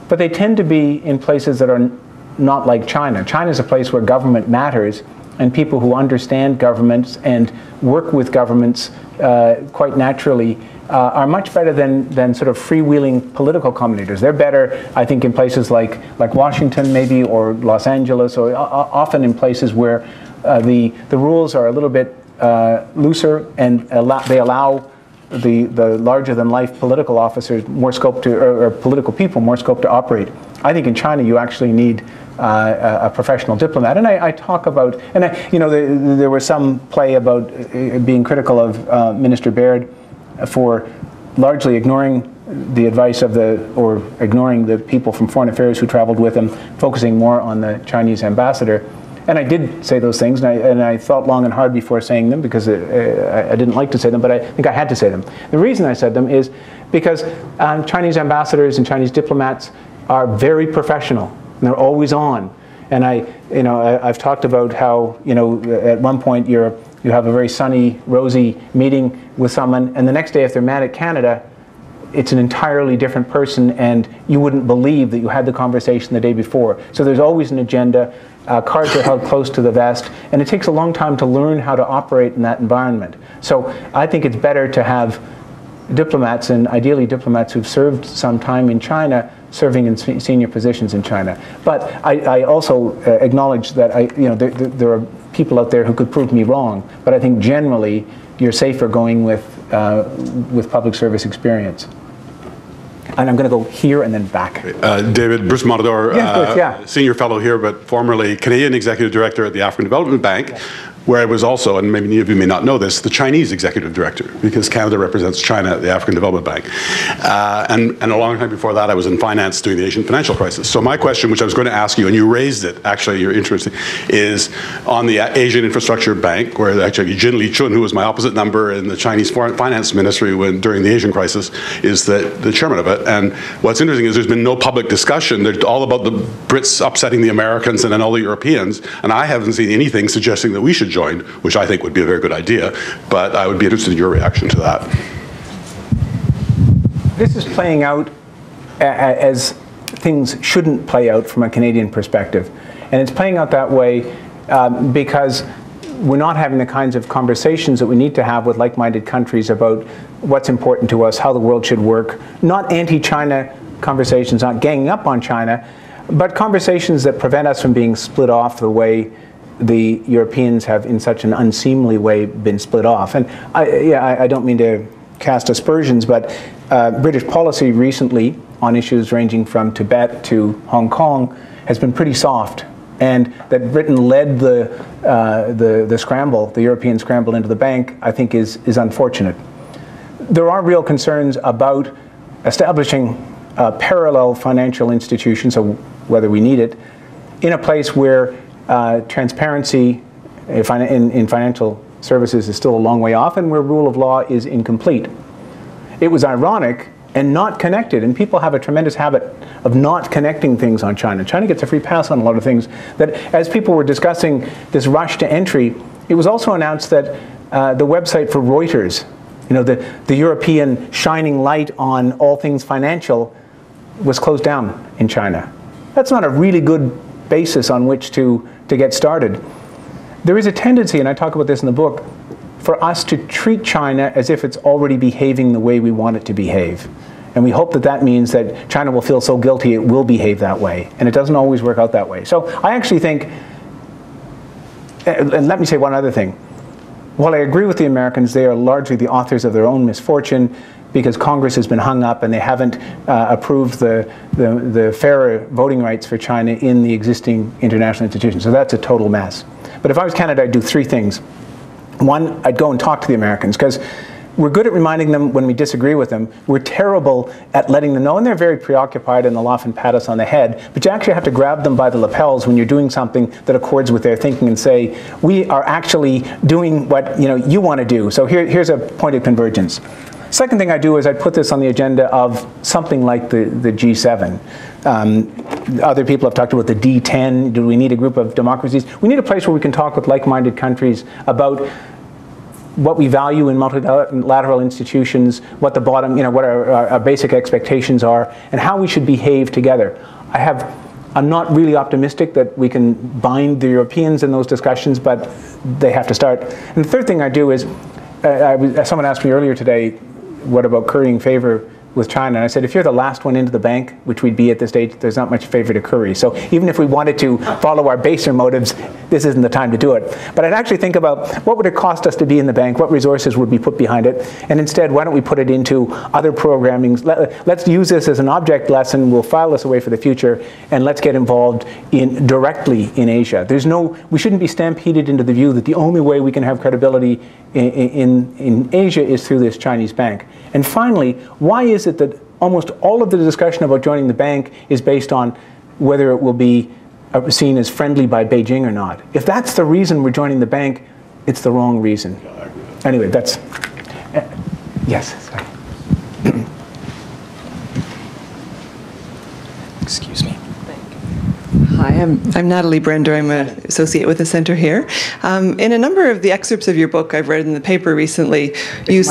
But they tend to be in places that are not like China. China is a place where government matters, and people who understand governments and work with governments uh, quite naturally uh, are much better than, than sort of freewheeling political commentators. They're better, I think, in places like, like Washington, maybe, or Los Angeles, or o- o- often in places where uh, the, the rules are a little bit uh, looser and allow, they allow the, the larger than life political officers more scope to, or, or political people more scope to operate. I think in China you actually need uh, a, professional diplomat. And I, I talk about, and I, you know, the, there was some play about uh, being critical of uh, Minister Baird for largely ignoring the advice of the, or ignoring the people from foreign affairs who traveled with him, focusing more on the Chinese ambassador. And I did say those things, and I, and I thought long and hard before saying them because it, uh, I didn't like to say them, but I think I had to say them. The reason I said them is because um, Chinese ambassadors and Chinese diplomats are very professional, and they're always on. And I, you know, I, I've talked about how, you know, at one point you're, you have a very sunny, rosy meeting with someone, and the next day, if they're mad at Canada, it's an entirely different person, and you wouldn't believe that you had the conversation the day before. So there's always an agenda. Uh, cards are held close to the vest, and it takes a long time to learn how to operate in that environment. So I think it's better to have diplomats, and ideally diplomats who've served some time in China, serving in se- senior positions in China. But I, I also uh, acknowledge that I, you know, there, there, there are people out there who could prove me wrong. But I think generally you're safer going with uh, with public service experience. And I'm going to go here and then back. Uh, David, Bruce Montador, Yeah, course, yeah. senior fellow here, but formerly Canadian executive director at the African Development Bank, where I was also, and maybe many of you may not know this, the Chinese executive director, because Canada represents China at the African Development Bank. Uh, and, and a long time before that, I was in finance during the Asian financial crisis. So my question, which I was going to ask you, and you raised it, actually, you're interested, is on the Asian Infrastructure Bank, where actually Jin Liqun, who was my opposite number in the Chinese foreign finance ministry when, during the Asian crisis, is the, the chairman of it. And what's interesting is there's been no public discussion. They're all about the Brits upsetting the Americans and then all the Europeans. And I haven't seen anything suggesting that we should join, which I think would be a very good idea. But I would be interested in your reaction to that. This is playing out as things shouldn't play out from a Canadian perspective. And it's playing out that way um, because we're not having the kinds of conversations that we need to have with like minded countries about what's important to us, how the world should work. Not anti China conversations, not ganging up on China, but conversations that prevent us from being split off the way the Europeans have, in such an unseemly way, been split off. And I, yeah, I, I don't mean to cast aspersions, but uh, British policy recently on issues ranging from Tibet to Hong Kong has been pretty soft. And that Britain led the, uh, the, the scramble, the European scramble into the bank, I think is, is unfortunate. There are real concerns about establishing a parallel financial institution, so whether we need it, in a place where uh, transparency in, in, in financial services is still a long way off and where rule of law is incomplete. It was ironic and not connected, and people have a tremendous habit of not connecting things on China. China gets a free pass on a lot of things. That as people were discussing this rush to entry, it was also announced that uh, the website for Reuters, you know, the, the European shining light on all things financial, was closed down in China. That's not a really good basis on which to, to get started. There is a tendency, and I talk about this in the book, for us to treat China as if it's already behaving the way we want it to behave. And we hope that that means that China will feel so guilty it will behave that way. And it doesn't always work out that way. So I actually think, and let me say one other thing. While I agree with the Americans, they are largely the authors of their own misfortune because Congress has been hung up and they haven't uh, approved the, the, the fairer voting rights for China in the existing international institutions. So that's a total mess. But if I was Canada, I'd do three things. One, I'd go and talk to the Americans because we're good at reminding them when we disagree with them. We're terrible at letting them know, and they're very preoccupied and they'll often pat us on the head. But you actually have to grab them by the lapels when you're doing something that accords with their thinking and say, we are actually doing what you know you want to do. So here, here's a point of convergence. Second thing I do is I put this on the agenda of something like the, the G7. Um, other people have talked about the D10. Do we need a group of democracies? We need a place where we can talk with like-minded countries about what we value in multilateral institutions, what the bottom, you know, what our, our, our, basic expectations are, and how we should behave together. I have, I'm not really optimistic that we can bind the Europeans in those discussions, but they have to start. And the third thing I do is, uh, I, someone asked me earlier today, what about currying favor with China. And I said, if you're the last one into the bank, which we'd be at this stage, there's not much favor to curry. So even if we wanted to follow our baser motives, this isn't the time to do it. But I'd actually think about what would it cost us to be in the bank? What resources would be put behind it? And instead, why don't we put it into other programming? Let, us use this as an object lesson. We'll file this away for the future, and let's get involved in directly in Asia. There's no, we shouldn't be stampeded into the view that the only way we can have credibility in, in, in Asia is through this Chinese bank. And finally, why is it that almost all of the discussion about joining the bank is based on whether it will be uh, seen as friendly by Beijing or not? If that's the reason we're joining the bank, it's the wrong reason. Anyway, that's. Uh, yes, sorry. Excuse me. Hi, I'm, I'm Natalie Brender. I'm an associate with the center here. Um, in a number of the excerpts of your book I've read in the paper recently, you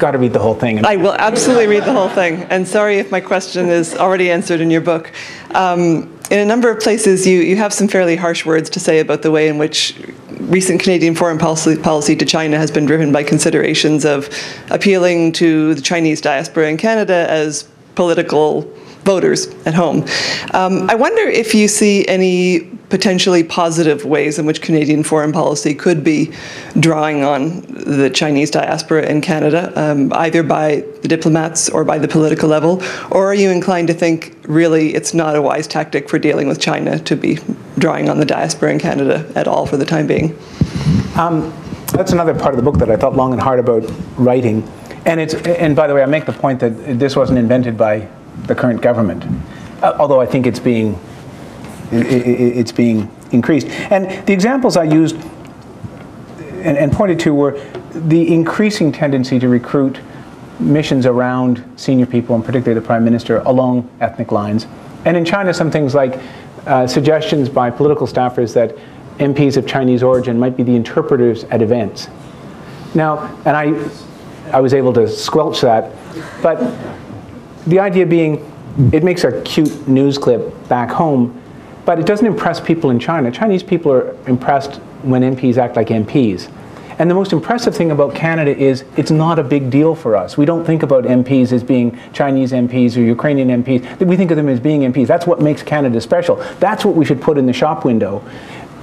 got to read the whole thing. I will absolutely read the whole thing. And sorry if my question is already answered in your book. Um, in a number of places, you, you have some fairly harsh words to say about the way in which recent Canadian foreign policy, policy to China has been driven by considerations of appealing to the Chinese diaspora in Canada as political voters at home. Um, I wonder if you see any potentially positive ways in which Canadian foreign policy could be drawing on the Chinese diaspora in Canada, um, either by the diplomats or by the political level? Or are you inclined to think really it's not a wise tactic for dealing with China to be drawing on the diaspora in Canada at all for the time being? Um, that's another part of the book that I thought long and hard about writing. And it's and by the way, I make the point that this wasn't invented by the current government, uh, although I think it's being it's being increased. And the examples I used and, and pointed to were the increasing tendency to recruit missions around senior people, and particularly the prime minister, along ethnic lines. And in China, some things like uh, suggestions by political staffers that MPs of Chinese origin might be the interpreters at events. Now, and I, I was able to squelch that, but the idea being it makes a cute news clip back home, but it doesn't impress people in China. Chinese people are impressed when MPs act like MPs. And the most impressive thing about Canada is it's not a big deal for us. We don't think about MPs as being Chinese MPs or Ukrainian MPs. We think of them as being MPs. That's what makes Canada special. That's what we should put in the shop window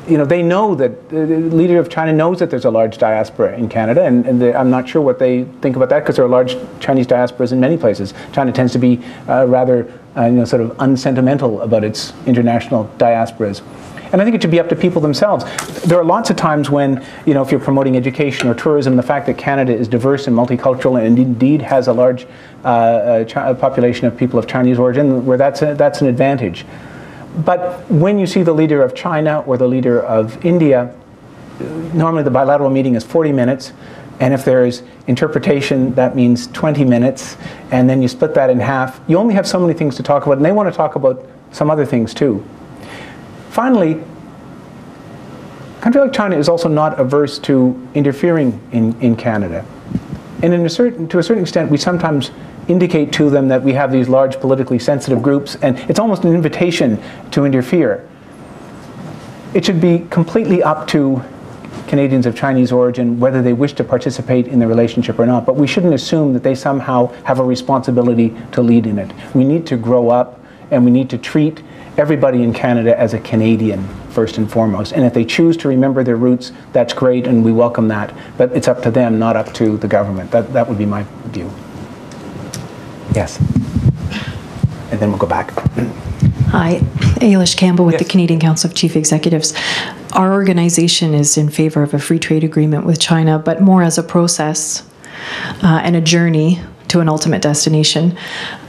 you know, they know that the leader of China knows that there's a large diaspora in Canada, and, and I'm not sure what they think about that because there are large Chinese diasporas in many places. China tends to be uh, rather, uh, you know, sort of unsentimental about its international diasporas. And I think it should be up to people themselves. There are lots of times when, you know, if you're promoting education or tourism, the fact that Canada is diverse and multicultural and indeed has a large uh, uh population of people of Chinese origin, where that's, a, that's an advantage. But when you see the leader of China or the leader of India, normally the bilateral meeting is 40 minutes. And if there's interpretation, that means 20 minutes. And then you split that in half. You only have so many things to talk about, and they want to talk about some other things too. Finally, a country like China is also not averse to interfering in, in Canada. And in a certain, to a certain extent, we sometimes indicate to them that we have these large politically sensitive groups, and it's almost an invitation to interfere. It should be completely up to Canadians of Chinese origin, whether they wish to participate in the relationship or not. But we shouldn't assume that they somehow have a responsibility to lead in it. We need to grow up and we need to treat everybody in Canada as a Canadian first and foremost. And if they choose to remember their roots, that's great and we welcome that. But it's up to them, not up to the government. That, that would be my view. Yes. And then we'll go back. Hi, Ailish Campbell with the Canadian Council of Chief Executives. Our organization is in favor of a free trade agreement with China, but more as a process uh, and a journey to an ultimate destination.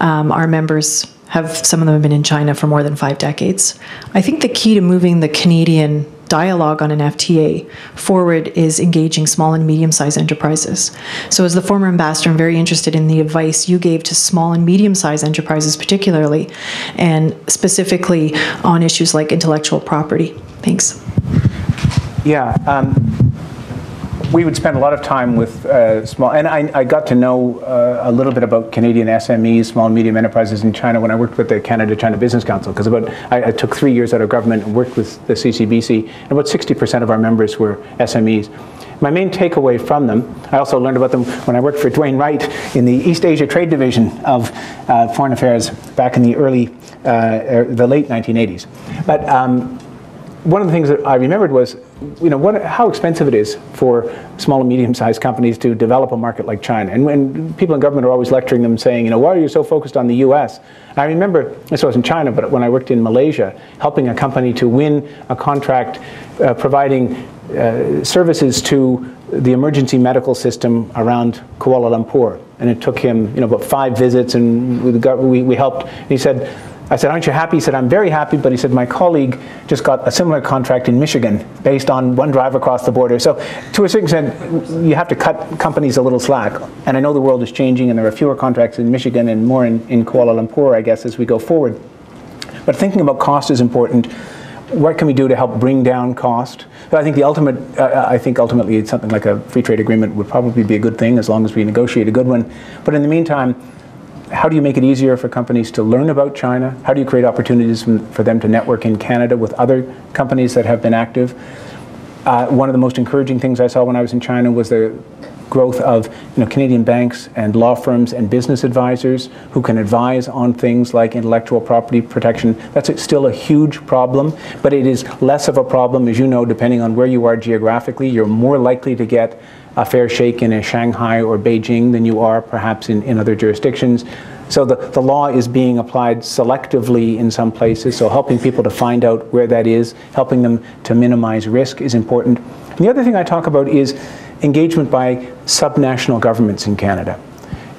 Um, Our members have, some of them have been in China for more than five decades. I think the key to moving the Canadian dialogue on an FTA forward is engaging small and medium-sized enterprises. So as the former ambassador, I'm very interested in the advice you gave to small and medium-sized enterprises particularly, and specifically on issues like intellectual property. Thanks. Yeah, um, we would spend a lot of time with uh, small, and I, I got to know uh, a little bit about Canadian SMEs, small and medium enterprises in China when I worked with the Canada-China Business Council, because about I, I took three years out of government and worked with the CCBC, and about 60% of our members were SMEs. My main takeaway from them, I also learned about them when I worked for Dwayne Wright in the East Asia Trade Division of uh, Foreign Affairs back in the early, uh, er, the late 1980s. But um, one of the things that I remembered was, you know, what, how expensive it is for small and medium-sized companies to develop a market like China. And when people in government are always lecturing them, saying, you know, why are you so focused on the U.S.? I remember, this wasn't China, but when I worked in Malaysia, helping a company to win a contract uh, providing uh, services to the emergency medical system around Kuala Lumpur. And it took him, you know, about five visits, and we, we helped. And he said, I said, aren't you happy? He said, I'm very happy, but he said, my colleague just got a similar contract in Michigan based on one drive across the border. So to a certain extent, you have to cut companies a little slack. And I know the world is changing and there are fewer contracts in Michigan and more in, in Kuala Lumpur, I guess, as we go forward. But thinking about cost is important. What can we do to help bring down cost? But I think the ultimate, uh, I think ultimately it's something like a free trade agreement would probably be a good thing as long as we negotiate a good one. But in the meantime, how do you make it easier for companies to learn about China? How do you create opportunities for them to network in Canada with other companies that have been active? Uh, one of the most encouraging things I saw when I was in China was the growth of you know, Canadian banks and law firms and business advisors who can advise on things like intellectual property protection. That's still a huge problem, but it is less of a problem, as you know, depending on where you are geographically. You're more likely to get a fair shake in a Shanghai or Beijing than you are perhaps in, in other jurisdictions. So the, the law is being applied selectively in some places, so helping people to find out where that is, helping them to minimize risk is important. And the other thing I talk about is engagement by subnational governments in Canada.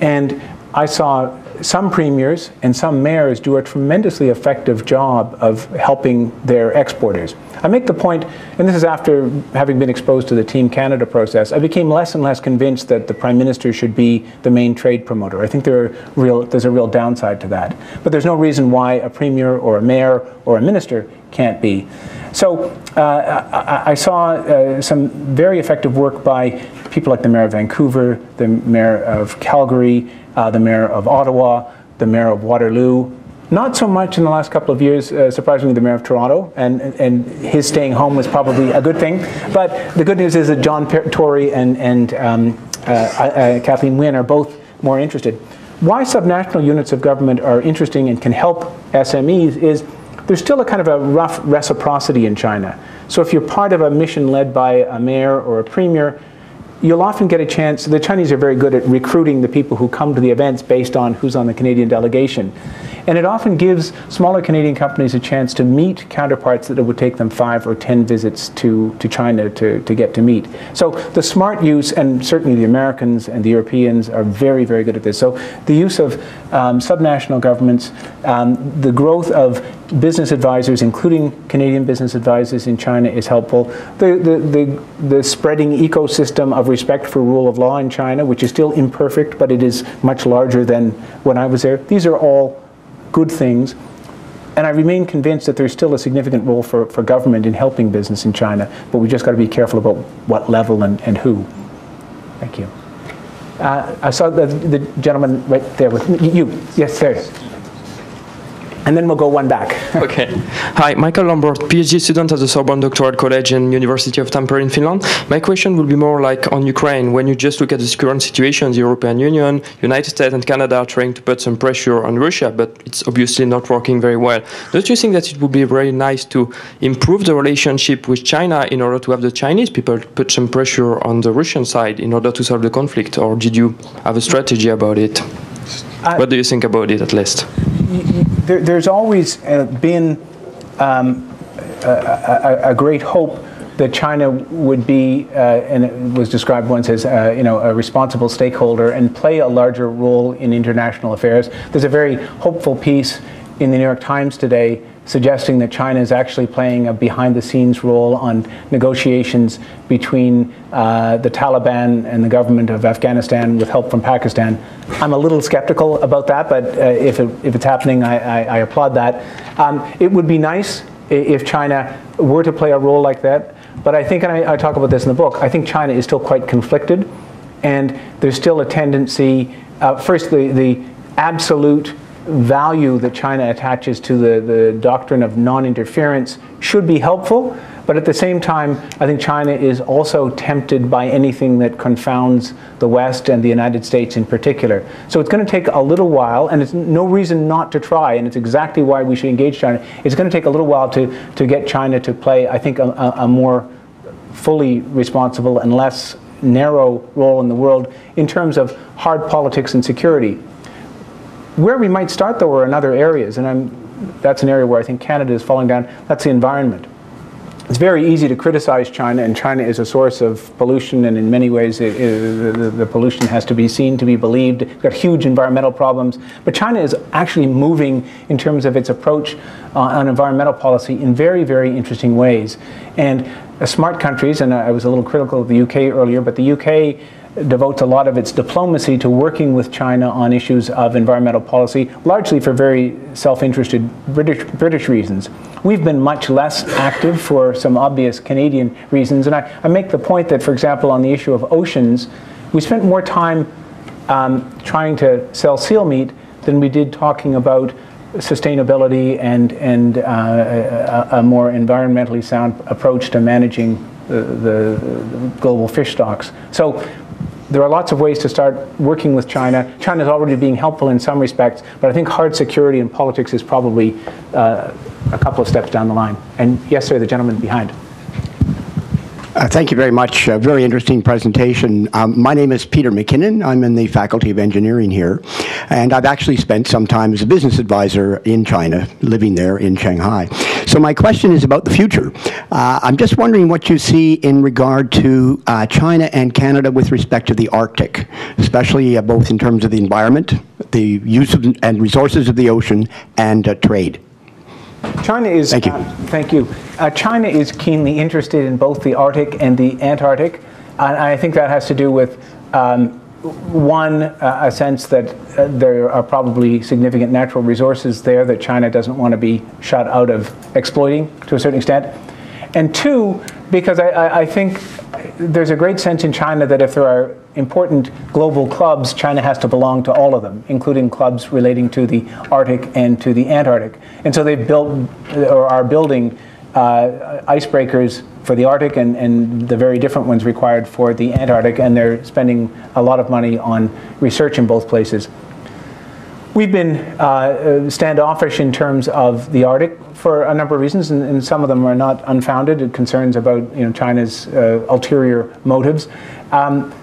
And I saw some premiers and some mayors do a tremendously effective job of helping their exporters. I make the point, and this is after having been exposed to the Team Canada process, I became less and less convinced that the Prime Minister should be the main trade promoter. I think there real, there's a real downside to that. But there's no reason why a premier or a mayor or a minister can't be. So uh, I, I saw uh, some very effective work by people like the mayor of Vancouver, the mayor of Calgary, uh, the mayor of Ottawa, the mayor of Waterloo. Not so much in the last couple of years, uh, surprisingly, the mayor of Toronto, and, and his staying home was probably a good thing. But the good news is that John Tory and, and um, uh, uh, Kathleen Wynne are both more interested. Why subnational units of government are interesting and can help SMEs is there's still a kind of a rough reciprocity in China. So if you're part of a mission led by a mayor or a premier, you'll often get a chance. The Chinese are very good at recruiting the people who come to the events based on who's on the Canadian delegation. And it often gives smaller Canadian companies a chance to meet counterparts that it would take them five or ten visits to, to China to, to get to meet. So the smart use, and certainly the Americans and the Europeans are very, very good at this. So the use of um, subnational governments, um, the growth of business advisors, including Canadian business advisors in China, is helpful. The, the, the, the spreading ecosystem of respect for rule of law in China, which is still imperfect, but it is much larger than when I was there. These are all good things. And I remain convinced that there's still a significant role for, for government in helping business in China, but we just got to be careful about what level and, and who. Thank you. Uh, I saw the, the gentleman right there with you. Yes, sir. And then we'll go one back. Okay. Hi, Michael Lambert, PhD student at the Sorbonne Doctoral College and University of Tampere in Finland. My question will be more like on Ukraine. When you just look at the current situation, the European Union, United States, and Canada are trying to put some pressure on Russia, but it's obviously not working very well. Don't you think that it would be very nice to improve the relationship with China in order to have the Chinese people put some pressure on the Russian side in order to solve the conflict? Or did you have a strategy about it? What do you think about it, at least? there, there's always uh, been um, a, a, a, great hope that China would be, uh, and it was described once as, uh, you know, a responsible stakeholder and play a larger role in international affairs. There's a very hopeful piece in the New York Times today suggesting that China is actually playing a behind-the-scenes role on negotiations between uh, the Taliban and the government of Afghanistan with help from Pakistan. I'm a little skeptical about that, but uh, if, it, if it's happening, I, I, I applaud that. Um, it would be nice if China were to play a role like that, but I think, and I, I talk about this in the book, I think China is still quite conflicted, and there's still a tendency, uh, first, the, the absolute value that China attaches to the, the doctrine of non-interference should be helpful, but at the same time, I think China is also tempted by anything that confounds the West and the United States in particular. So it's going to take a little while, and it's no reason not to try, and it's exactly why we should engage China. It's going to take a little while to, to get China to play, I think, a, a more fully responsible and less narrow role in the world in terms of hard politics and security. Where we might start, though, are in other areas, and I'm, that's an area where I think Canada is falling down. That's the environment. It's very easy to criticize China, and China is a source of pollution, and in many ways, it, it, the, the, pollution has to be seen to be believed. It's got huge environmental problems. But China is actually moving in terms of its approach uh, on environmental policy in very, very interesting ways. And uh, smart countries, and I was a little critical of the UK earlier, but the UK devotes a lot of its diplomacy to working with China on issues of environmental policy, largely for very self-interested British, British reasons. We've been much less active for some obvious Canadian reasons, and I, I make the point that, for example, on the issue of oceans, we spent more time um, trying to sell seal meat than we did talking about sustainability and, and uh, a, a, more environmentally sound approach to managing the, the, global fish stocks. So there are lots of ways to start working with China. China is already being helpful in some respects, but I think hard security and politics is probably uh, a couple of steps down the line. And yes, sir, the gentleman behind. Uh, thank you very much. Very interesting presentation. Um, my name is Peter McKinnon. I'm in the Faculty of Engineering here. And I've actually spent some time as a business advisor in China, living there in Shanghai. So my question is about the future. Uh, I'm just wondering what you see in regard to uh, China and Canada with respect to the Arctic, especially uh, both in terms of the environment, the use of, and resources of the ocean, and uh, trade. China is, thank you. Uh, thank you. Uh, China is keenly interested in both the Arctic and the Antarctic. And I think that has to do with um, one, uh, a sense that uh, there are probably significant natural resources there that China doesn't want to be shut out of exploiting to a certain extent. And two, because I, I, think there's a great sense in China that if there are important global clubs, China has to belong to all of them, including clubs relating to the Arctic and to the Antarctic. And so they've built or are building uh, icebreakers for the Arctic and, and the very different ones required for the Antarctic, and they're spending a lot of money on research in both places. We've been uh, standoffish in terms of the Arctic for a number of reasons, and, and some of them are not unfounded. Concerns about you know, China's uh, ulterior motives. Um,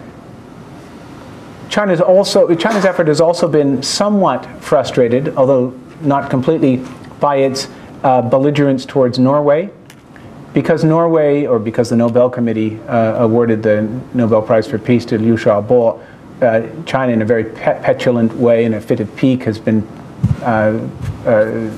China's also China's effort has also been somewhat frustrated, although not completely, by its uh, belligerence towards Norway. Because Norway, or because the Nobel Committee uh, awarded the Nobel Prize for Peace to Liu Xiaobo, uh, China, in a very pe petulant way, in a fit of pique, has been uh, uh,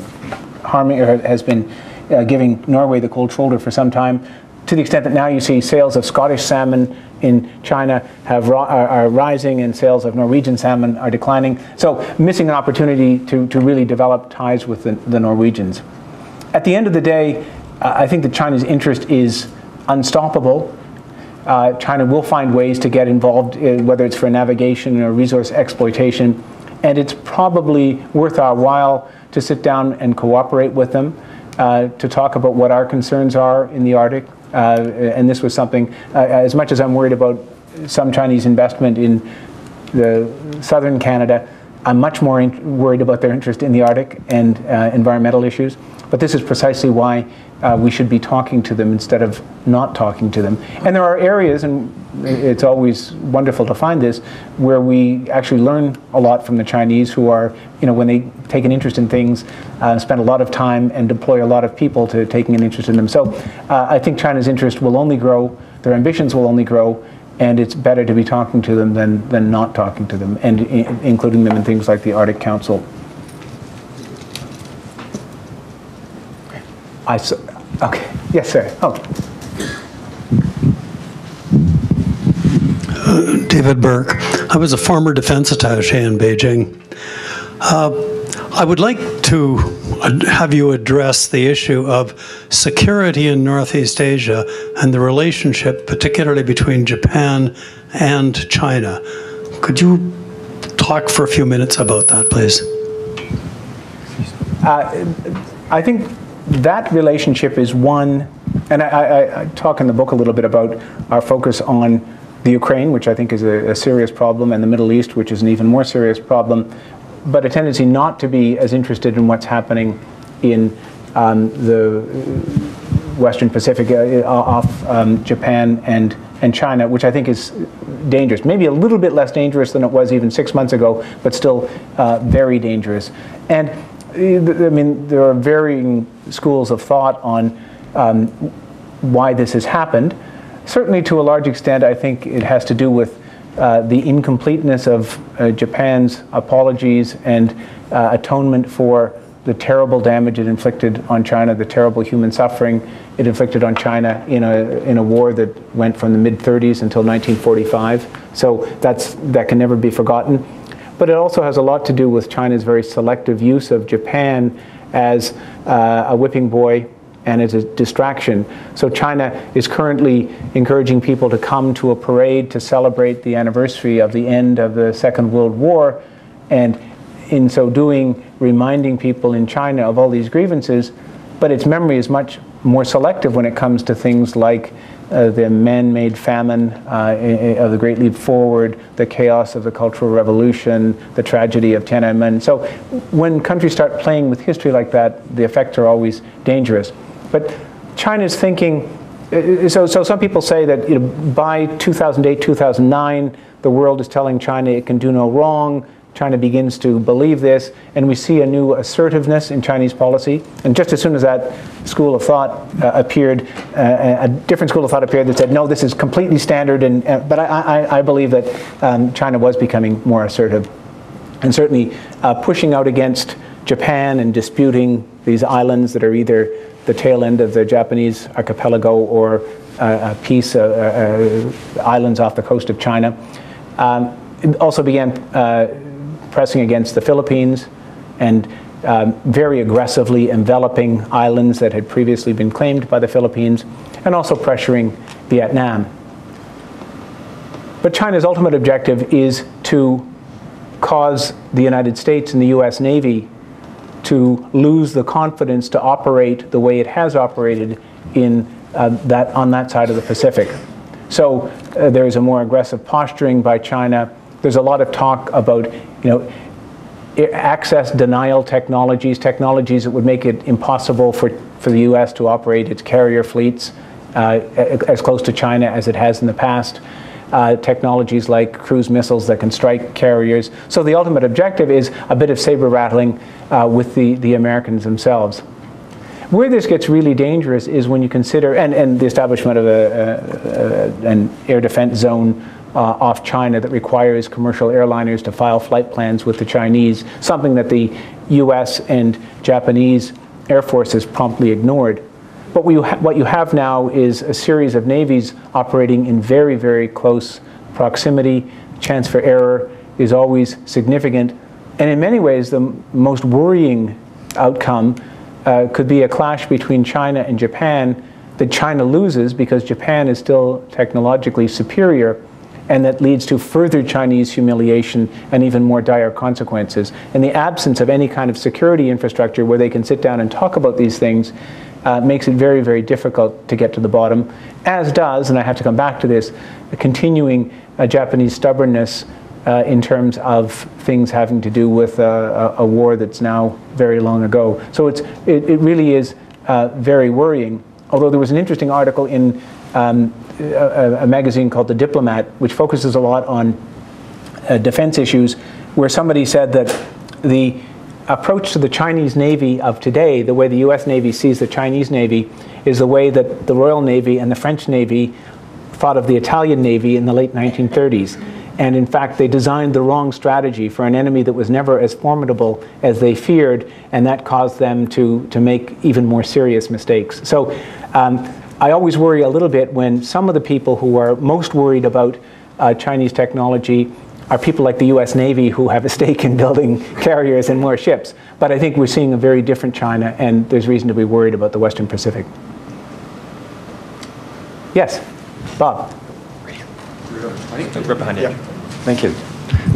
harming or has been uh, giving Norway the cold shoulder for some time. To the extent that now you see sales of Scottish salmon in China have are, are, rising and sales of Norwegian salmon are declining. So missing an opportunity to, to really develop ties with the, the Norwegians. At the end of the day, uh, I think that China's interest is unstoppable uh, China will find ways to get involved, in, whether it's for navigation or resource exploitation. and it's probably worth our while to sit down and cooperate with them uh, to talk about what our concerns are in the Arctic. Uh, and this was something, uh, as much as I'm worried about some Chinese investment in the southern Canada, I'm much more worried about their interest in the Arctic and uh, environmental issues. But this is precisely why uh, we should be talking to them instead of not talking to them. And there are areas, and it's always wonderful to find this, where we actually learn a lot from the Chinese who are, you know, when they take an interest in things, uh, spend a lot of time and deploy a lot of people to taking an interest in them. So uh, I think China's interest will only grow, their ambitions will only grow, and it's better to be talking to them than, than not talking to them, and including them in things like the Arctic Council. I, okay, yes, sir. Oh. David Burke. I was a former defense attaché in Beijing. Uh, I would like to have you address the issue of security in Northeast Asia and the relationship, particularly between Japan and China. Could you talk for a few minutes about that, please? Uh, I think that relationship is one, and I, I, I, talk in the book a little bit about our focus on the Ukraine, which I think is a, a, serious problem, and the Middle East, which is an even more serious problem, but a tendency not to be as interested in what's happening in um, the Western Pacific, uh, off um, Japan and and China, which I think is dangerous. Maybe a little bit less dangerous than it was even six months ago, but still uh, very dangerous. And I mean, there are varying schools of thought on um, why this has happened. Certainly, to a large extent, I think it has to do with uh, the incompleteness of uh, Japan's apologies and uh, atonement for the terrible damage it inflicted on China, the terrible human suffering it inflicted on China in a, in a war that went from the mid 30s until 1945. So that's, that can never be forgotten but it also has a lot to do with China's very selective use of Japan as uh, a whipping boy and it's a distraction. So China is currently encouraging people to come to a parade to celebrate the anniversary of the end of the Second World War, and in so doing, reminding people in China of all these grievances, but its memory is much more selective when it comes to things like uh, the man-made famine uh, of the Great Leap Forward, the chaos of the Cultural Revolution, the tragedy of Tiananmen. So when countries start playing with history like that, the effects are always dangerous. But China's thinking, uh, so, so some people say that you know, by 2008, 2009, the world is telling China it can do no wrong, China begins to believe this, and we see a new assertiveness in Chinese policy. And just as soon as that school of thought uh, appeared, uh, a different school of thought appeared that said, no, this is completely standard. And, uh, but I, I, I, believe that um, China was becoming more assertive. And certainly uh, pushing out against Japan and disputing these islands that are either the tail end of the Japanese archipelago or uh, a piece of uh, islands off the coast of China. Um, also began pressing against the Philippines and um, very aggressively enveloping islands that had previously been claimed by the Philippines, and also pressuring Vietnam. But China's ultimate objective is to cause the United States and the US Navy to lose the confidence to operate the way it has operated in, uh, that, on that side of the Pacific. So uh, there is a more aggressive posturing by China. There's a lot of talk about you know, access denial technologies, technologies that would make it impossible for, for the U.S. to operate its carrier fleets uh, as close to China as it has in the past. Uh, technologies like cruise missiles that can strike carriers. So the ultimate objective is a bit of saber rattling uh, with the, the Americans themselves. Where this gets really dangerous is when you consider, and, and the establishment of a, a, a an air defense zone uh, off China that requires commercial airliners to file flight plans with the Chinese, something that the US and Japanese air forces promptly ignored. But what you, what you have now is a series of navies operating in very, very close proximity. Chance for error is always significant. And in many ways, the most worrying outcome uh, could be a clash between China and Japan that China loses because Japan is still technologically superior and that leads to further Chinese humiliation and even more dire consequences. In the absence of any kind of security infrastructure where they can sit down and talk about these things, uh, makes it very, very difficult to get to the bottom, as does, and I have to come back to this, continuing uh, Japanese stubbornness uh, in terms of things having to do with uh, a, a, war that's now very long ago. So it's, it, it really is uh, very worrying. Although there was an interesting article in um, a, a, magazine called The Diplomat, which focuses a lot on uh, defense issues, where somebody said that the approach to the Chinese Navy of today, the way the US Navy sees the Chinese Navy, is the way that the Royal Navy and the French Navy thought of the Italian Navy in the late 1930s. And in fact, they designed the wrong strategy for an enemy that was never as formidable as they feared, and that caused them to, to make even more serious mistakes. So um, I always worry a little bit when some of the people who are most worried about uh, Chinese technology are people like the US Navy who have a stake in building carriers and more ships. But I think we're seeing a very different China, and there's reason to be worried about the Western Pacific. Yes, Bob. Right behind you. Thank you.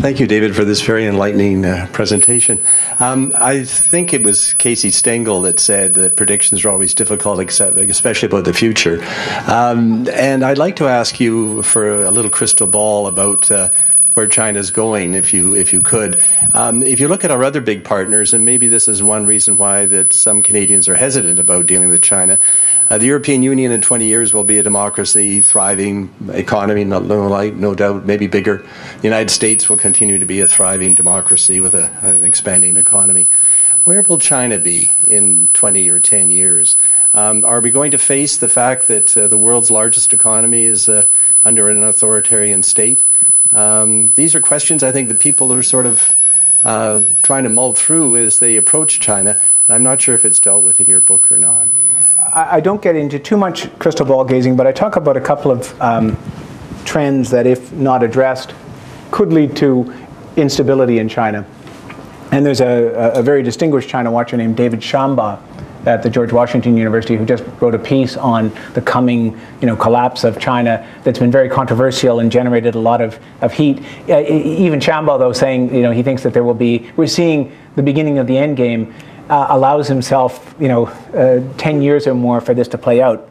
Thank you, David, for this very enlightening uh, presentation. Um, I think it was Casey Stengel that said that predictions are always difficult, except, especially about the future. Um, and I'd like to ask you for a little crystal ball about uh, where China's going, if you if you could. Um, if you look at our other big partners, and maybe this is one reason why that some Canadians are hesitant about dealing with China. Uh, the European Union in 20 years will be a democracy, thriving economy, no, no, no doubt, maybe bigger. The United States will continue to be a thriving democracy with a, an expanding economy. Where will China be in 20 or 10 years? Um, are we going to face the fact that uh, the world's largest economy is uh, under an authoritarian state? Um, these are questions I think that people are sort of uh, trying to mull through as they approach China. And I'm not sure if it's dealt with in your book or not. I, I don't get into too much crystal ball gazing, but I talk about a couple of um, trends that, if not addressed, could lead to instability in China. And there's a, a very distinguished China watcher named David Shambaugh at the George Washington University who just wrote a piece on the coming you know, collapse of China that's been very controversial and generated a lot of, of heat. Uh, even Shambaugh, though, saying you know, he thinks that there will be, we're seeing the beginning of the end game, uh, allows himself you know, uh, 10 years or more for this to play out.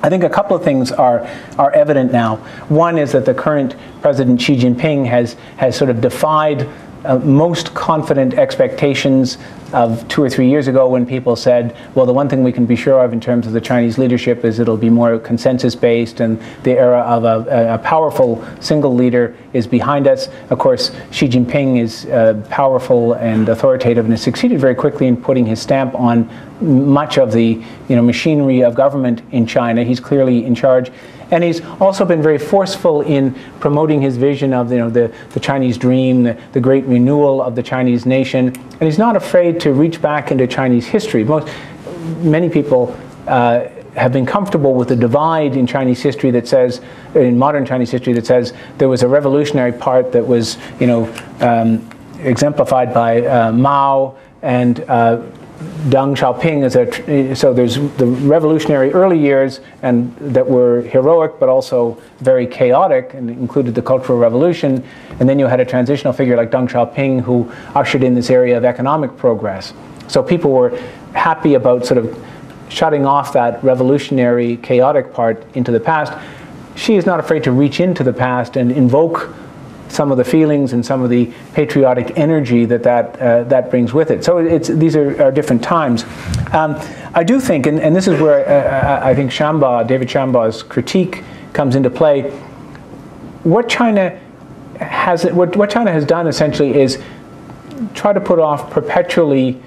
I think a couple of things are, are evident now. One is that the current President Xi Jinping has, has sort of defied uh, most confident expectations of two or three years ago when people said, well, the one thing we can be sure of in terms of the Chinese leadership is it'll be more consensus based and the era of a, a powerful single leader is behind us. Of course, Xi Jinping is uh, powerful and authoritative and has succeeded very quickly in putting his stamp on much of the you know, machinery of government in China. He's clearly in charge. And he's also been very forceful in promoting his vision of you know, the, the Chinese dream, the, the great renewal of the Chinese nation. And he's not afraid to reach back into Chinese history. Most, many people uh, have been comfortable with the divide in Chinese history that says, in modern Chinese history, that says there was a revolutionary part that was, you know, um, exemplified by uh, Mao and uh, Deng Xiaoping is a, so there's the revolutionary early years and that were heroic but also very chaotic and included the Cultural Revolution. And then you had a transitional figure like Deng Xiaoping who ushered in this area of economic progress. So people were happy about sort of shutting off that revolutionary, chaotic part into the past. Xi is not afraid to reach into the past and invoke some of the feelings and some of the patriotic energy that that, uh, that brings with it. So it's, these are, are different times. Um, I do think, and, and, this is where uh, I think Shambaugh, David Shambaugh's critique comes into play. What China has, what, what China has done essentially is try to put off perpetually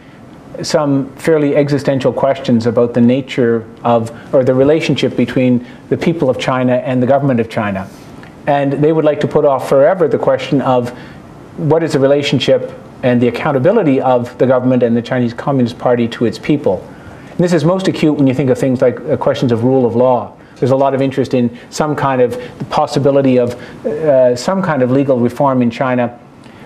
some fairly existential questions about the nature of, or the relationship between the people of China and the government of China. And they would like to put off forever the question of what is the relationship and the accountability of the government and the Chinese Communist Party to its people. And this is most acute when you think of things like uh, questions of rule of law. There's a lot of interest in some kind of possibility of uh, some kind of legal reform in China.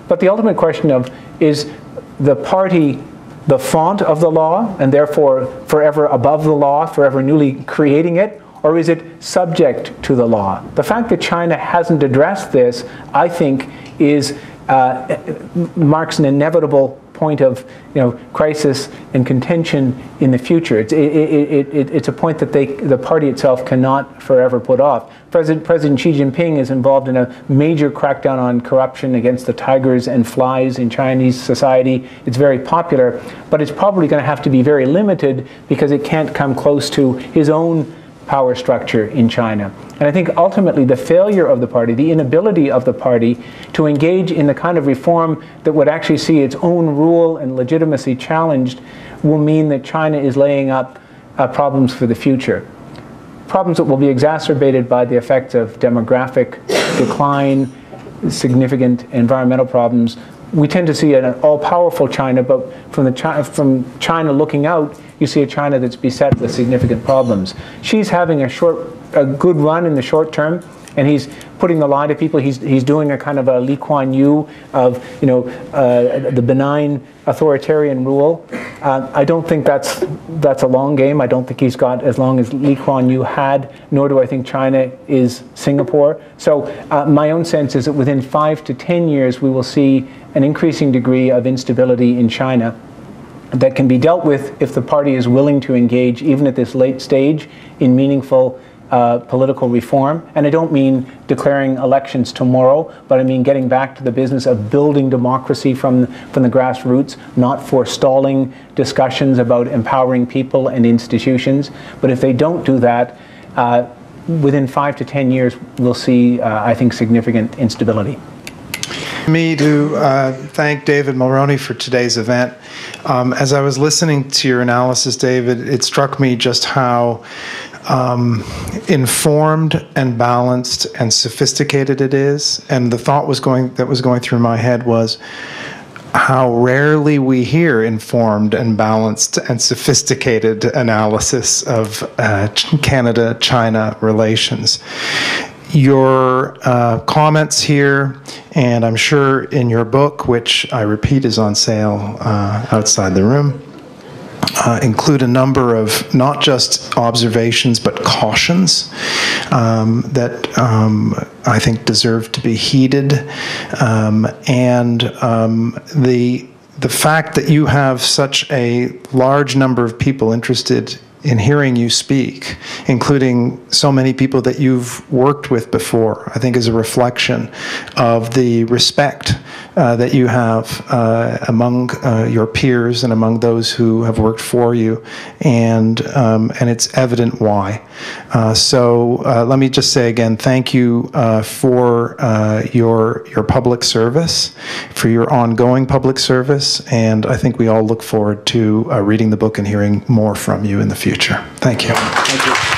But the ultimate question of is the party the font of the law and therefore forever above the law, forever newly creating it, or is it subject to the law? The fact that China hasn't addressed this, I think, is uh, marks an inevitable point of you know crisis and contention in the future. It's, it, it, it, it's a point that they, the party itself cannot forever put off. President, President Xi Jinping is involved in a major crackdown on corruption against the tigers and flies in Chinese society. It's very popular, but it's probably going to have to be very limited because it can't come close to his own power structure in China. And I think ultimately the failure of the party, the inability of the party to engage in the kind of reform that would actually see its own rule and legitimacy challenged will mean that China is laying up uh, problems for the future. Problems that will be exacerbated by the effects of demographic decline, significant environmental problems. We tend to see an all-powerful China, but from, the from China looking out, you see a China that's beset with significant problems. Xi's having a short, a good run in the short term, and he's putting the lie to people. He's, he's doing a kind of a Lee Kuan Yew of, you know, uh, the benign authoritarian rule. Uh, I don't think that's, that's a long game. I don't think he's got as long as Lee Kuan Yew had, nor do I think China is Singapore. So uh, my own sense is that within five to 10 years, we will see an increasing degree of instability in China that can be dealt with if the party is willing to engage, even at this late stage, in meaningful uh, political reform. And I don't mean declaring elections tomorrow, but I mean getting back to the business of building democracy from, from the grassroots, not forestalling discussions about empowering people and institutions. But if they don't do that, uh, within five to 10 years, we'll see, uh, I think, significant instability me to uh, thank David Mulroney for today's event. Um, as I was listening to your analysis, David, it struck me just how um, informed and balanced and sophisticated it is. And the thought was going that was going through my head was how rarely we hear informed and balanced and sophisticated analysis of uh, Canada China relations your uh, comments here, and I'm sure in your book, which I repeat is on sale uh, outside the room, uh, include a number of not just observations but cautions um, that um, I think deserve to be heeded. Um, and um, the the fact that you have such a large number of people interested in hearing you speak, including so many people that you've worked with before, I think is a reflection of the respect uh, that you have uh, among uh, your peers and among those who have worked for you, and um, and it's evident why. Uh, so uh, let me just say again, thank you for your your public service, for your ongoing public service, and I think we all look forward to reading the book and hearing more from you in the future future. Thank you. Thank you.